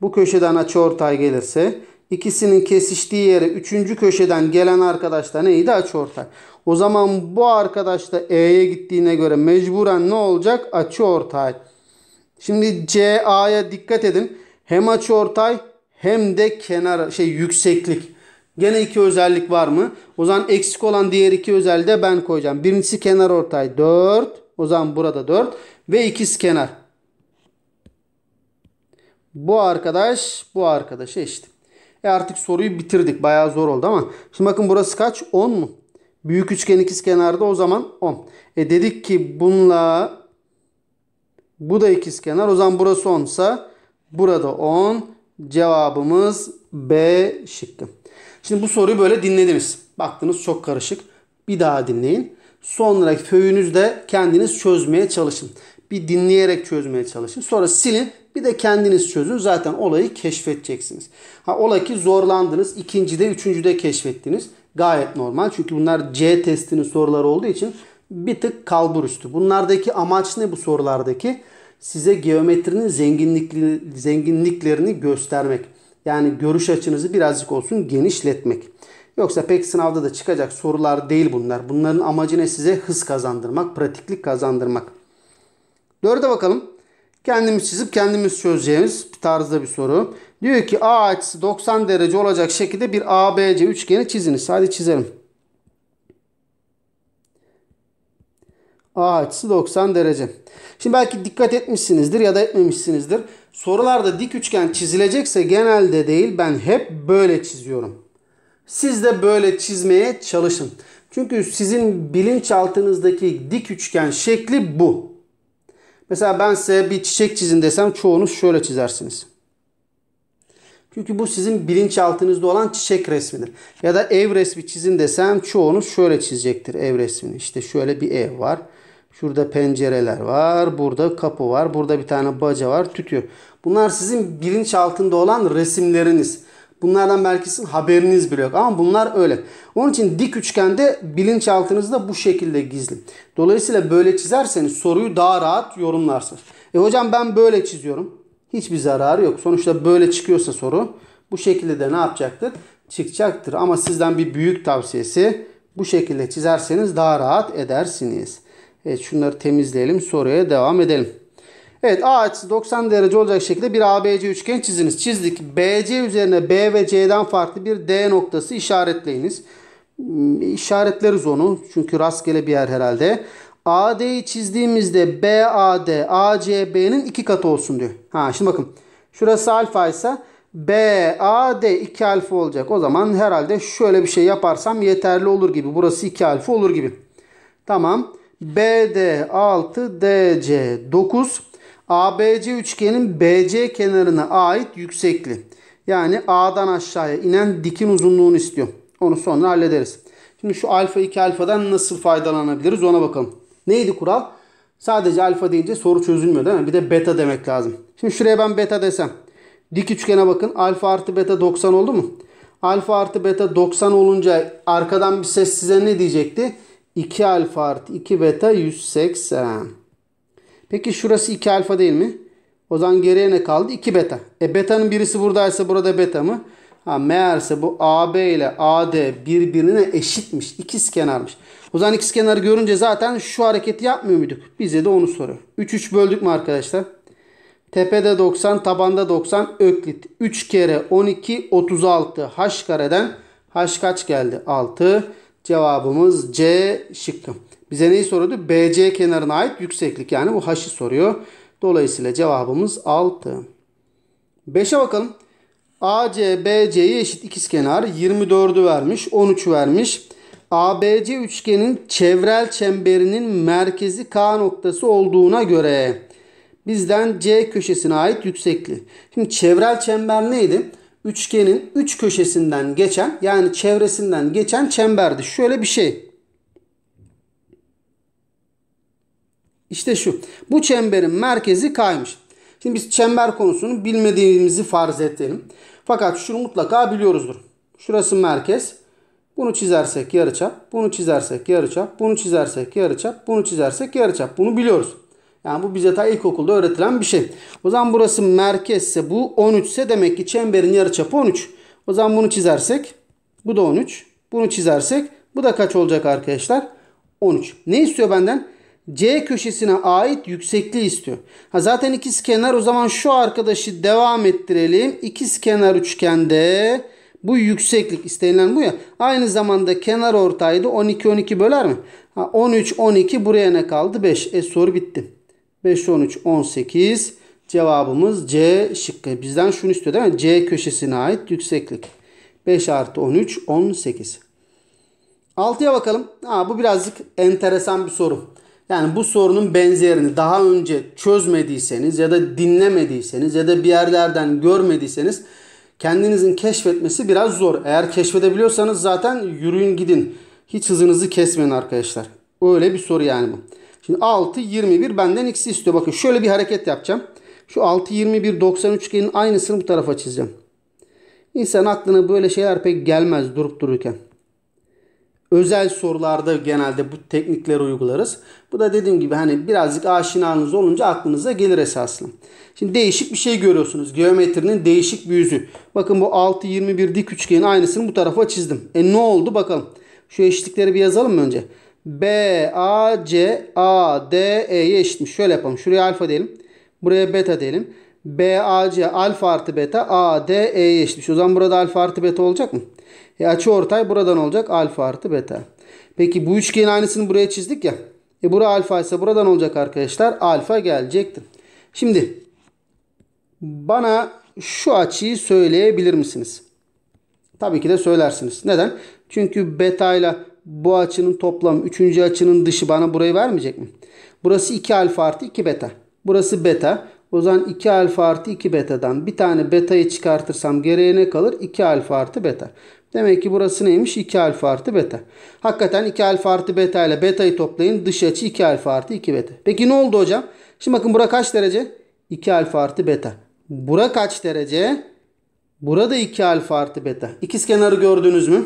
Speaker 1: bu köşeden açı ortay gelirse ikisinin kesiştiği yere üçüncü köşeden gelen arkadaş da neydi? Açı ortay. O zaman bu arkadaş da E'ye gittiğine göre mecburen ne olacak? Açı ortay. Şimdi CA'ya dikkat edin. Hem açı ortay hem de kenar şey yükseklik. Gene iki özellik var mı? O zaman eksik olan diğer iki özelliği de ben koyacağım. Birincisi kenar ortay 4. O zaman burada 4. Ve ikiz kenar. Bu arkadaş bu arkadaşa eşit. E artık soruyu bitirdik. Bayağı zor oldu ama. Şimdi bakın burası kaç? 10 mu? Büyük üçgen ikiz kenarda o zaman 10. E dedik ki bununla bu da ikiz kenar. O zaman burası 10 ise burada 10. Cevabımız B şıkkı. Şimdi bu soruyu böyle dinlediniz. Baktınız çok karışık. Bir daha dinleyin. Sonra föyünüzde kendiniz çözmeye çalışın. Bir dinleyerek çözmeye çalışın. Sonra silin. Bir de kendiniz çözün. Zaten olayı keşfedeceksiniz. Ha ola ki zorlandınız. İkincide, üçüncüde keşfettiniz. Gayet normal. Çünkü bunlar C testinin soruları olduğu için bir tık kalbur üstü. Bunlardaki amaç ne bu sorulardaki? Size geometrinin zenginlikli, zenginliklerini göstermek. Yani görüş açınızı birazcık olsun genişletmek. Yoksa pek sınavda da çıkacak sorular değil bunlar. Bunların amacı ne size? Hız kazandırmak, pratiklik kazandırmak. Dörde bakalım. Kendimiz çizip kendimiz çözeceğimiz bir tarzda bir soru. Diyor ki A açısı 90 derece olacak şekilde bir ABC üçgeni çiziniz. Hadi çizelim. A açısı 90 derece. Şimdi belki dikkat etmişsinizdir ya da etmemişsinizdir. Sorularda dik üçgen çizilecekse genelde değil ben hep böyle çiziyorum. Siz de böyle çizmeye çalışın. Çünkü sizin bilinçaltınızdaki dik üçgen şekli bu. Mesela ben size bir çiçek çizin desem çoğunuz şöyle çizersiniz. Çünkü bu sizin bilinçaltınızda olan çiçek resmidir. Ya da ev resmi çizin desem çoğunuz şöyle çizecektir ev resmini. İşte şöyle bir ev var. Şurada pencereler var. Burada kapı var. Burada bir tane baca var. Tütüyor. Bunlar sizin bilinçaltında olan resimleriniz. Bunlardan belki sizin haberiniz bile yok ama bunlar öyle. Onun için dik üçgende bilinçaltınızda bu şekilde gizli. Dolayısıyla böyle çizerseniz soruyu daha rahat yorumlarsınız. E hocam ben böyle çiziyorum. Hiçbir zararı yok. Sonuçta böyle çıkıyorsa soru bu şekilde de ne yapacaktır? Çıkacaktır. Ama sizden bir büyük tavsiyesi bu şekilde çizerseniz daha rahat edersiniz. Evet şunları temizleyelim. Soruya devam edelim. Evet A açısı 90 derece olacak şekilde bir ABC üçgen çiziniz. Çizdik. BC üzerine B ve C'den farklı bir D noktası işaretleyiniz. Hmm, işaretleriz onu. Çünkü rastgele bir yer herhalde. AD'yi çizdiğimizde BAD ACB'nin iki katı olsun diyor. Ha şimdi bakın. Şurası alfa ise BAD 2 alfa olacak. O zaman herhalde şöyle bir şey yaparsam yeterli olur gibi. Burası 2 alfa olur gibi. Tamam. BD 6 DC 9 ABC üçgenin BC kenarına ait yüksekliği. Yani A'dan aşağıya inen dikin uzunluğunu istiyor. Onu sonra hallederiz. Şimdi şu alfa 2 alfadan nasıl faydalanabiliriz ona bakalım. Neydi kural? Sadece alfa deyince soru çözülmüyor değil mi? Bir de beta demek lazım. Şimdi şuraya ben beta desem. Dik üçgene bakın. Alfa artı beta 90 oldu mu? Alfa artı beta 90 olunca arkadan bir ses size ne diyecekti? 2 alfa artı 2 beta 180. Peki şurası 2 alfa değil mi? O zaman geriye ne kaldı? 2 beta. E beta'nın birisi buradaysa burada beta mı? Ha meğerse bu AB ile AD birbirine eşitmiş. İkiz kenarmış. O zaman ikiz kenarı görünce zaten şu hareketi yapmıyor muyduk? Bize de onu soruyor. 3 3 böldük mü arkadaşlar? Tepede 90, tabanda 90 öklit. 3 kere 12 36. H kareden H kaç geldi? 6. Cevabımız C şıkkı. Bize neyi soruyordu? BC kenarına ait yükseklik yani bu H'ı soruyor. Dolayısıyla cevabımız 6. 5'e bakalım. AC BC'ye eşit ikizkenar 24'ü vermiş, 13 vermiş. ABC üçgenin çevrel çemberinin merkezi K noktası olduğuna göre bizden C köşesine ait yüksekliği. Şimdi çevrel çember neydi? Üçgenin üç köşesinden geçen yani çevresinden geçen çemberdi. Şöyle bir şey. İşte şu. Bu çemberin merkezi K'ymış. Şimdi biz çember konusunu bilmediğimizi farz edelim. Fakat şunu mutlaka biliyoruzdur. Şurası merkez. Bunu çizersek yarıçap, bunu çizersek yarıçap, bunu çizersek yarıçap, bunu çizersek yarıçap. Bunu biliyoruz. Yani bu bize ta ilkokulda öğretilen bir şey. O zaman burası merkezse bu 13 ise demek ki çemberin yarıçapı 13. O zaman bunu çizersek bu da 13. Bunu çizersek bu da kaç olacak arkadaşlar? 13. Ne istiyor benden? C köşesine ait yüksekliği istiyor. Ha zaten ikiz kenar o zaman şu arkadaşı devam ettirelim. İkiz kenar üçgende bu yükseklik istenilen bu ya. Aynı zamanda kenar ortaydı 12 12 böler mi? Ha 13 12 buraya ne kaldı? 5. E soru bitti. 5 13 18 cevabımız C şıkkı. Bizden şunu istiyor değil mi? C köşesine ait yükseklik. 5 artı 13 18. 6'ya bakalım. Ha, bu birazcık enteresan bir soru. Yani bu sorunun benzerini daha önce çözmediyseniz ya da dinlemediyseniz ya da bir yerlerden görmediyseniz kendinizin keşfetmesi biraz zor. Eğer keşfedebiliyorsanız zaten yürüyün gidin. Hiç hızınızı kesmeyin arkadaşlar. Öyle bir soru yani bu. Şimdi 6 21 benden x'i istiyor. Bakın şöyle bir hareket yapacağım. Şu 6 21 90 üçgenin aynısını bu tarafa çizeceğim. İnsan aklına böyle şeyler pek gelmez durup dururken özel sorularda genelde bu teknikleri uygularız. Bu da dediğim gibi hani birazcık aşinanız olunca aklınıza gelir esaslı. Şimdi değişik bir şey görüyorsunuz. Geometrinin değişik bir yüzü. Bakın bu 6 21 dik üçgenin aynısını bu tarafa çizdim. E ne oldu bakalım. Şu eşitlikleri bir yazalım mı önce? B, A, C, A, D, E'ye eşitmiş. Şöyle yapalım. Şuraya alfa diyelim. Buraya beta diyelim. B, A, C alfa artı beta A, D, E'ye eşitmiş. O zaman burada alfa artı beta olacak mı? E açı ortay buradan olacak alfa artı beta. Peki bu üçgenin aynısını buraya çizdik ya. E bura alfa ise buradan olacak arkadaşlar. Alfa gelecektir. Şimdi bana şu açıyı söyleyebilir misiniz? Tabii ki de söylersiniz. Neden? Çünkü beta ile bu açının toplamı üçüncü açının dışı bana burayı vermeyecek mi? Burası 2 alfa artı 2 beta. Burası beta. O zaman 2 alfa artı 2 beta'dan bir tane beta'yı çıkartırsam geriye ne kalır? 2 alfa artı beta. Demek ki burası neymiş? 2 alfa artı beta. Hakikaten 2 alfa artı beta ile beta'yı toplayın. Dış açı 2 alfa artı 2 beta. Peki ne oldu hocam? Şimdi bakın bura kaç derece? 2 alfa artı beta. Bura kaç derece? Burada 2 alfa artı beta. İkiz kenarı gördünüz mü?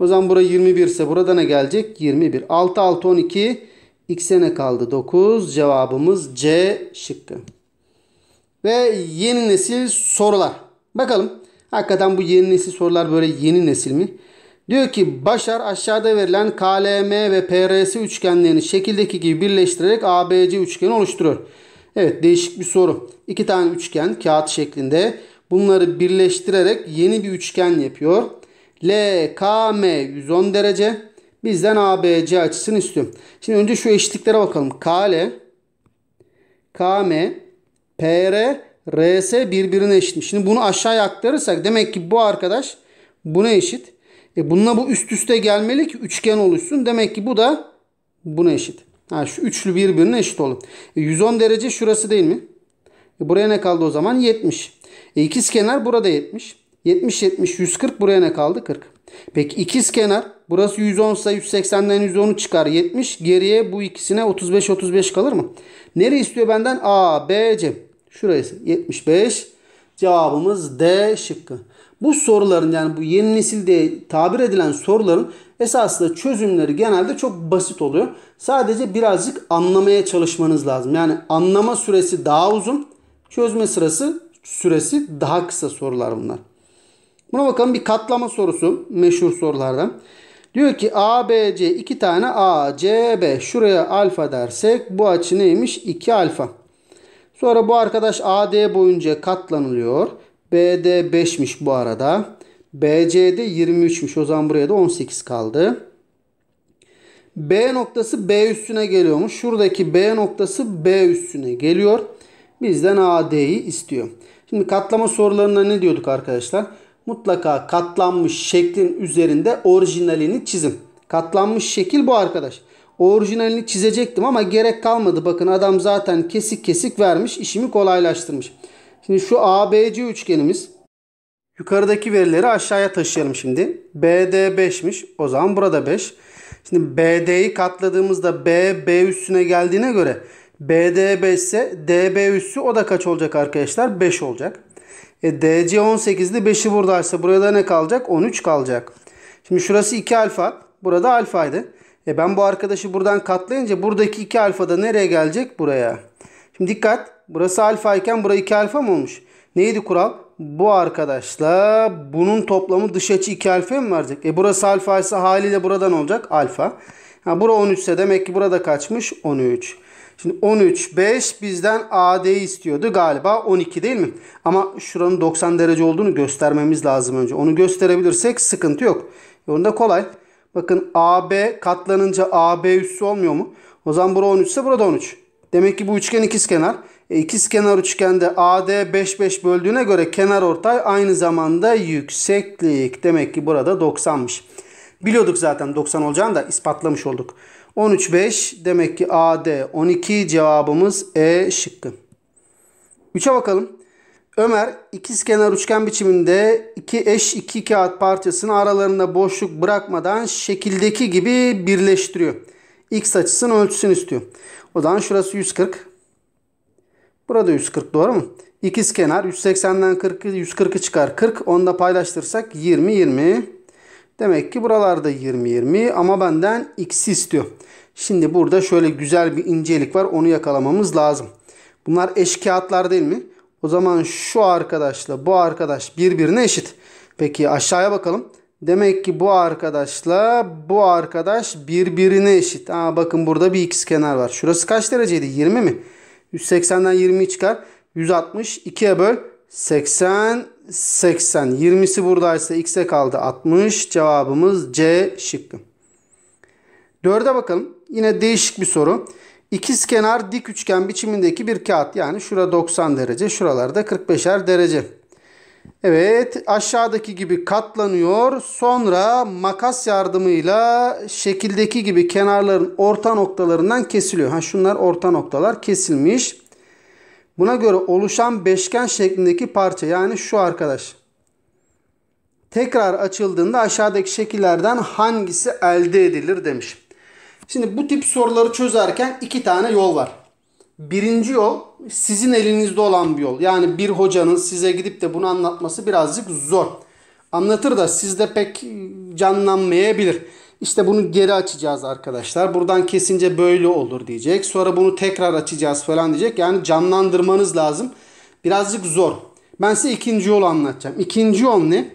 Speaker 1: O zaman bura 21 ise burada ne gelecek? 21. 6 6 12 x'e ne kaldı? 9. Cevabımız C şıkkı. Ve yeni nesil sorular. Bakalım. Hakikaten bu yeni nesil sorular böyle yeni nesil mi? Diyor ki Başar aşağıda verilen KLM ve PRS üçgenlerini şekildeki gibi birleştirerek ABC üçgeni oluşturuyor. Evet değişik bir soru. İki tane üçgen kağıt şeklinde. Bunları birleştirerek yeni bir üçgen yapıyor. LKM 110 derece. Bizden ABC açısını istiyor. Şimdi önce şu eşitliklere bakalım. KL, KM, PR RS birbirine eşitmiş. Şimdi bunu aşağıya aktarırsak demek ki bu arkadaş buna eşit. E bununla bu üst üste gelmeli ki üçgen oluşsun. Demek ki bu da buna eşit. Ha, şu üçlü birbirine eşit olur. E 110 derece şurası değil mi? E buraya ne kaldı o zaman? 70. E kenar burada 70. 70 70 140 buraya ne kaldı? 40. Peki ikiz kenar burası 110 ise 180'den 110'u çıkar 70. Geriye bu ikisine 35 35 kalır mı? Nereye istiyor benden? A, B, C. Şurası 75. Cevabımız D şıkkı. Bu soruların yani bu yeni nesil diye tabir edilen soruların esasında çözümleri genelde çok basit oluyor. Sadece birazcık anlamaya çalışmanız lazım. Yani anlama süresi daha uzun, çözme sırası süresi daha kısa sorular bunlar. Buna bakalım bir katlama sorusu meşhur sorulardan. Diyor ki A, B, C iki tane A, C, B. Şuraya alfa dersek bu açı neymiş? 2 alfa. Sonra bu arkadaş AD boyunca katlanılıyor. BD 5'miş bu arada. BC'de 23'müş. O zaman buraya da 18 kaldı. B noktası B üstüne geliyormuş. Şuradaki B noktası B üstüne geliyor. Bizden AD'yi istiyor. Şimdi katlama sorularında ne diyorduk arkadaşlar? Mutlaka katlanmış şeklin üzerinde orijinalini çizin. Katlanmış şekil bu arkadaş. Orijinalini çizecektim ama gerek kalmadı. Bakın adam zaten kesik kesik vermiş. işimi kolaylaştırmış. Şimdi şu ABC üçgenimiz yukarıdaki verileri aşağıya taşıyalım şimdi. BD 5'miş. O zaman burada 5. Şimdi BD'yi katladığımızda B, B üstüne geldiğine göre BD 5 ise DB üssü o da kaç olacak arkadaşlar? 5 olacak. E, DC 18'de 5'i buradaysa burada ne kalacak? 13 kalacak. Şimdi şurası 2 alfa. Burada alfaydı. E ben bu arkadaşı buradan katlayınca buradaki 2 alfa da nereye gelecek? Buraya. Şimdi dikkat. Burası alfa iken burası 2 alfa mı olmuş? Neydi kural? Bu arkadaşla bunun toplamı dış açı 2 alfa mı verecek? E burası alfa ise haliyle buradan olacak alfa. Ha, bura 13 ise demek ki burada kaçmış? 13. Şimdi 13, 5 bizden AD'yi istiyordu galiba 12 değil mi? Ama şuranın 90 derece olduğunu göstermemiz lazım önce. Onu gösterebilirsek sıkıntı yok. Onda kolay. Bakın AB katlanınca AB üssü olmuyor mu? O zaman bura 13 ise burada 13. Demek ki bu üçgen ikizkenar. E, ikizkenar üçgende AD 5 5 böldüğüne göre kenar ortay aynı zamanda yükseklik. Demek ki burada 90'mış. Biliyorduk zaten 90 olacağını da ispatlamış olduk. 13 5 demek ki AD 12 cevabımız E şıkkı. 3'e bakalım. Ömer ikizkenar üçgen biçiminde iki eş iki kağıt parçasını aralarında boşluk bırakmadan şekildeki gibi birleştiriyor. X açısının ölçüsünü istiyor. O zaman şurası 140. Burada 140 doğru mu? İkiz kenar 180'den 40'ı 140'ı çıkar 40. Onu da paylaştırsak 20 20. Demek ki buralarda 20 20 ama benden x istiyor. Şimdi burada şöyle güzel bir incelik var. Onu yakalamamız lazım. Bunlar eş kağıtlar değil mi? O zaman şu arkadaşla bu arkadaş birbirine eşit. Peki aşağıya bakalım. Demek ki bu arkadaşla bu arkadaş birbirine eşit. Aa, bakın burada bir x kenar var. Şurası kaç dereceydi? 20 mi? 180'den 20'yi çıkar. 160. 2'ye böl. 80. 80. 20'si buradaysa x'e kaldı 60. Cevabımız C şıkkı. 4'e bakalım. Yine değişik bir soru. İkiz kenar dik üçgen biçimindeki bir kağıt. Yani şura 90 derece. Şuralarda 45'er derece. Evet aşağıdaki gibi katlanıyor. Sonra makas yardımıyla şekildeki gibi kenarların orta noktalarından kesiliyor. Ha şunlar orta noktalar kesilmiş. Buna göre oluşan beşgen şeklindeki parça yani şu arkadaş. Tekrar açıldığında aşağıdaki şekillerden hangisi elde edilir demiş. Şimdi bu tip soruları çözerken iki tane yol var. Birinci yol sizin elinizde olan bir yol. Yani bir hocanın size gidip de bunu anlatması birazcık zor. Anlatır da sizde pek canlanmayabilir. İşte bunu geri açacağız arkadaşlar. Buradan kesince böyle olur diyecek. Sonra bunu tekrar açacağız falan diyecek. Yani canlandırmanız lazım. Birazcık zor. Ben size ikinci yol anlatacağım. İkinci yol ne?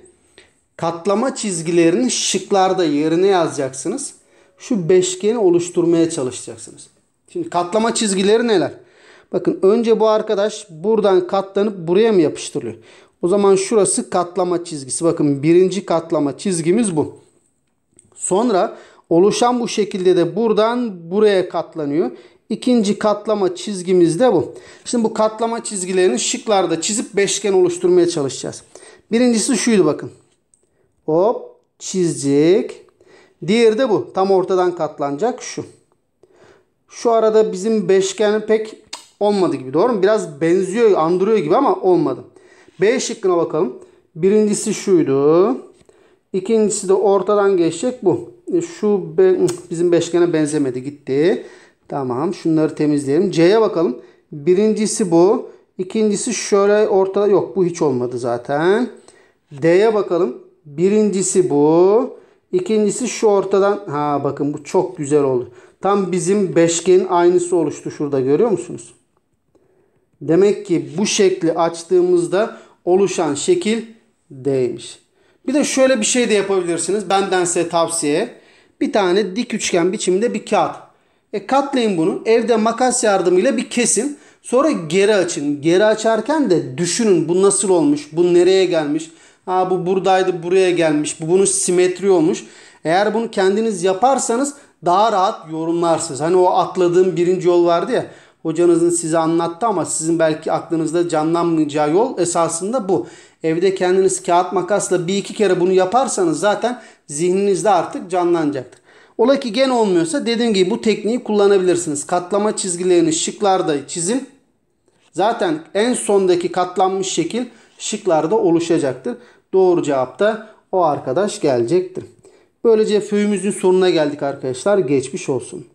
Speaker 1: Katlama çizgilerini şıklarda yerine yazacaksınız. Şu beşgeni oluşturmaya çalışacaksınız. Şimdi katlama çizgileri neler? Bakın önce bu arkadaş buradan katlanıp buraya mı yapıştırılıyor? O zaman şurası katlama çizgisi. Bakın birinci katlama çizgimiz bu. Sonra oluşan bu şekilde de buradan buraya katlanıyor. İkinci katlama çizgimiz de bu. Şimdi bu katlama çizgilerini şıklarda çizip beşgen oluşturmaya çalışacağız. Birincisi şuydu bakın. Hop çizecek. Diğeri de bu. Tam ortadan katlanacak şu. Şu arada bizim beşgen pek olmadı gibi. Doğru mu? Biraz benziyor, andırıyor gibi ama olmadı. B şıkkına bakalım. Birincisi şuydu. İkincisi de ortadan geçecek bu. E, şu be, bizim beşgene benzemedi gitti. Tamam şunları temizleyelim. C'ye bakalım. Birincisi bu. İkincisi şöyle ortada yok. Bu hiç olmadı zaten. D'ye bakalım. Birincisi bu. İkincisi şu ortadan. Ha bakın bu çok güzel oldu. Tam bizim beşgenin aynısı oluştu şurada görüyor musunuz? Demek ki bu şekli açtığımızda oluşan şekil D'ymiş. Bir de şöyle bir şey de yapabilirsiniz. Benden size tavsiye. Bir tane dik üçgen biçiminde bir kağıt. E katlayın bunu. Evde makas yardımıyla bir kesin. Sonra geri açın. Geri açarken de düşünün bu nasıl olmuş? Bu nereye gelmiş? Ha bu buradaydı buraya gelmiş. Bu bunun simetri olmuş. Eğer bunu kendiniz yaparsanız daha rahat yorumlarsınız. Hani o atladığım birinci yol vardı ya. Hocanızın size anlattı ama sizin belki aklınızda canlanmayacağı yol esasında bu. Evde kendiniz kağıt makasla bir iki kere bunu yaparsanız zaten zihninizde artık canlanacaktır. Ola ki gene olmuyorsa dediğim gibi bu tekniği kullanabilirsiniz. Katlama çizgilerini şıklarda çizin. Zaten en sondaki katlanmış şekil şıklarda oluşacaktır. Doğru cevap da o arkadaş gelecektir. Böylece föyümüzün sonuna geldik arkadaşlar. Geçmiş olsun.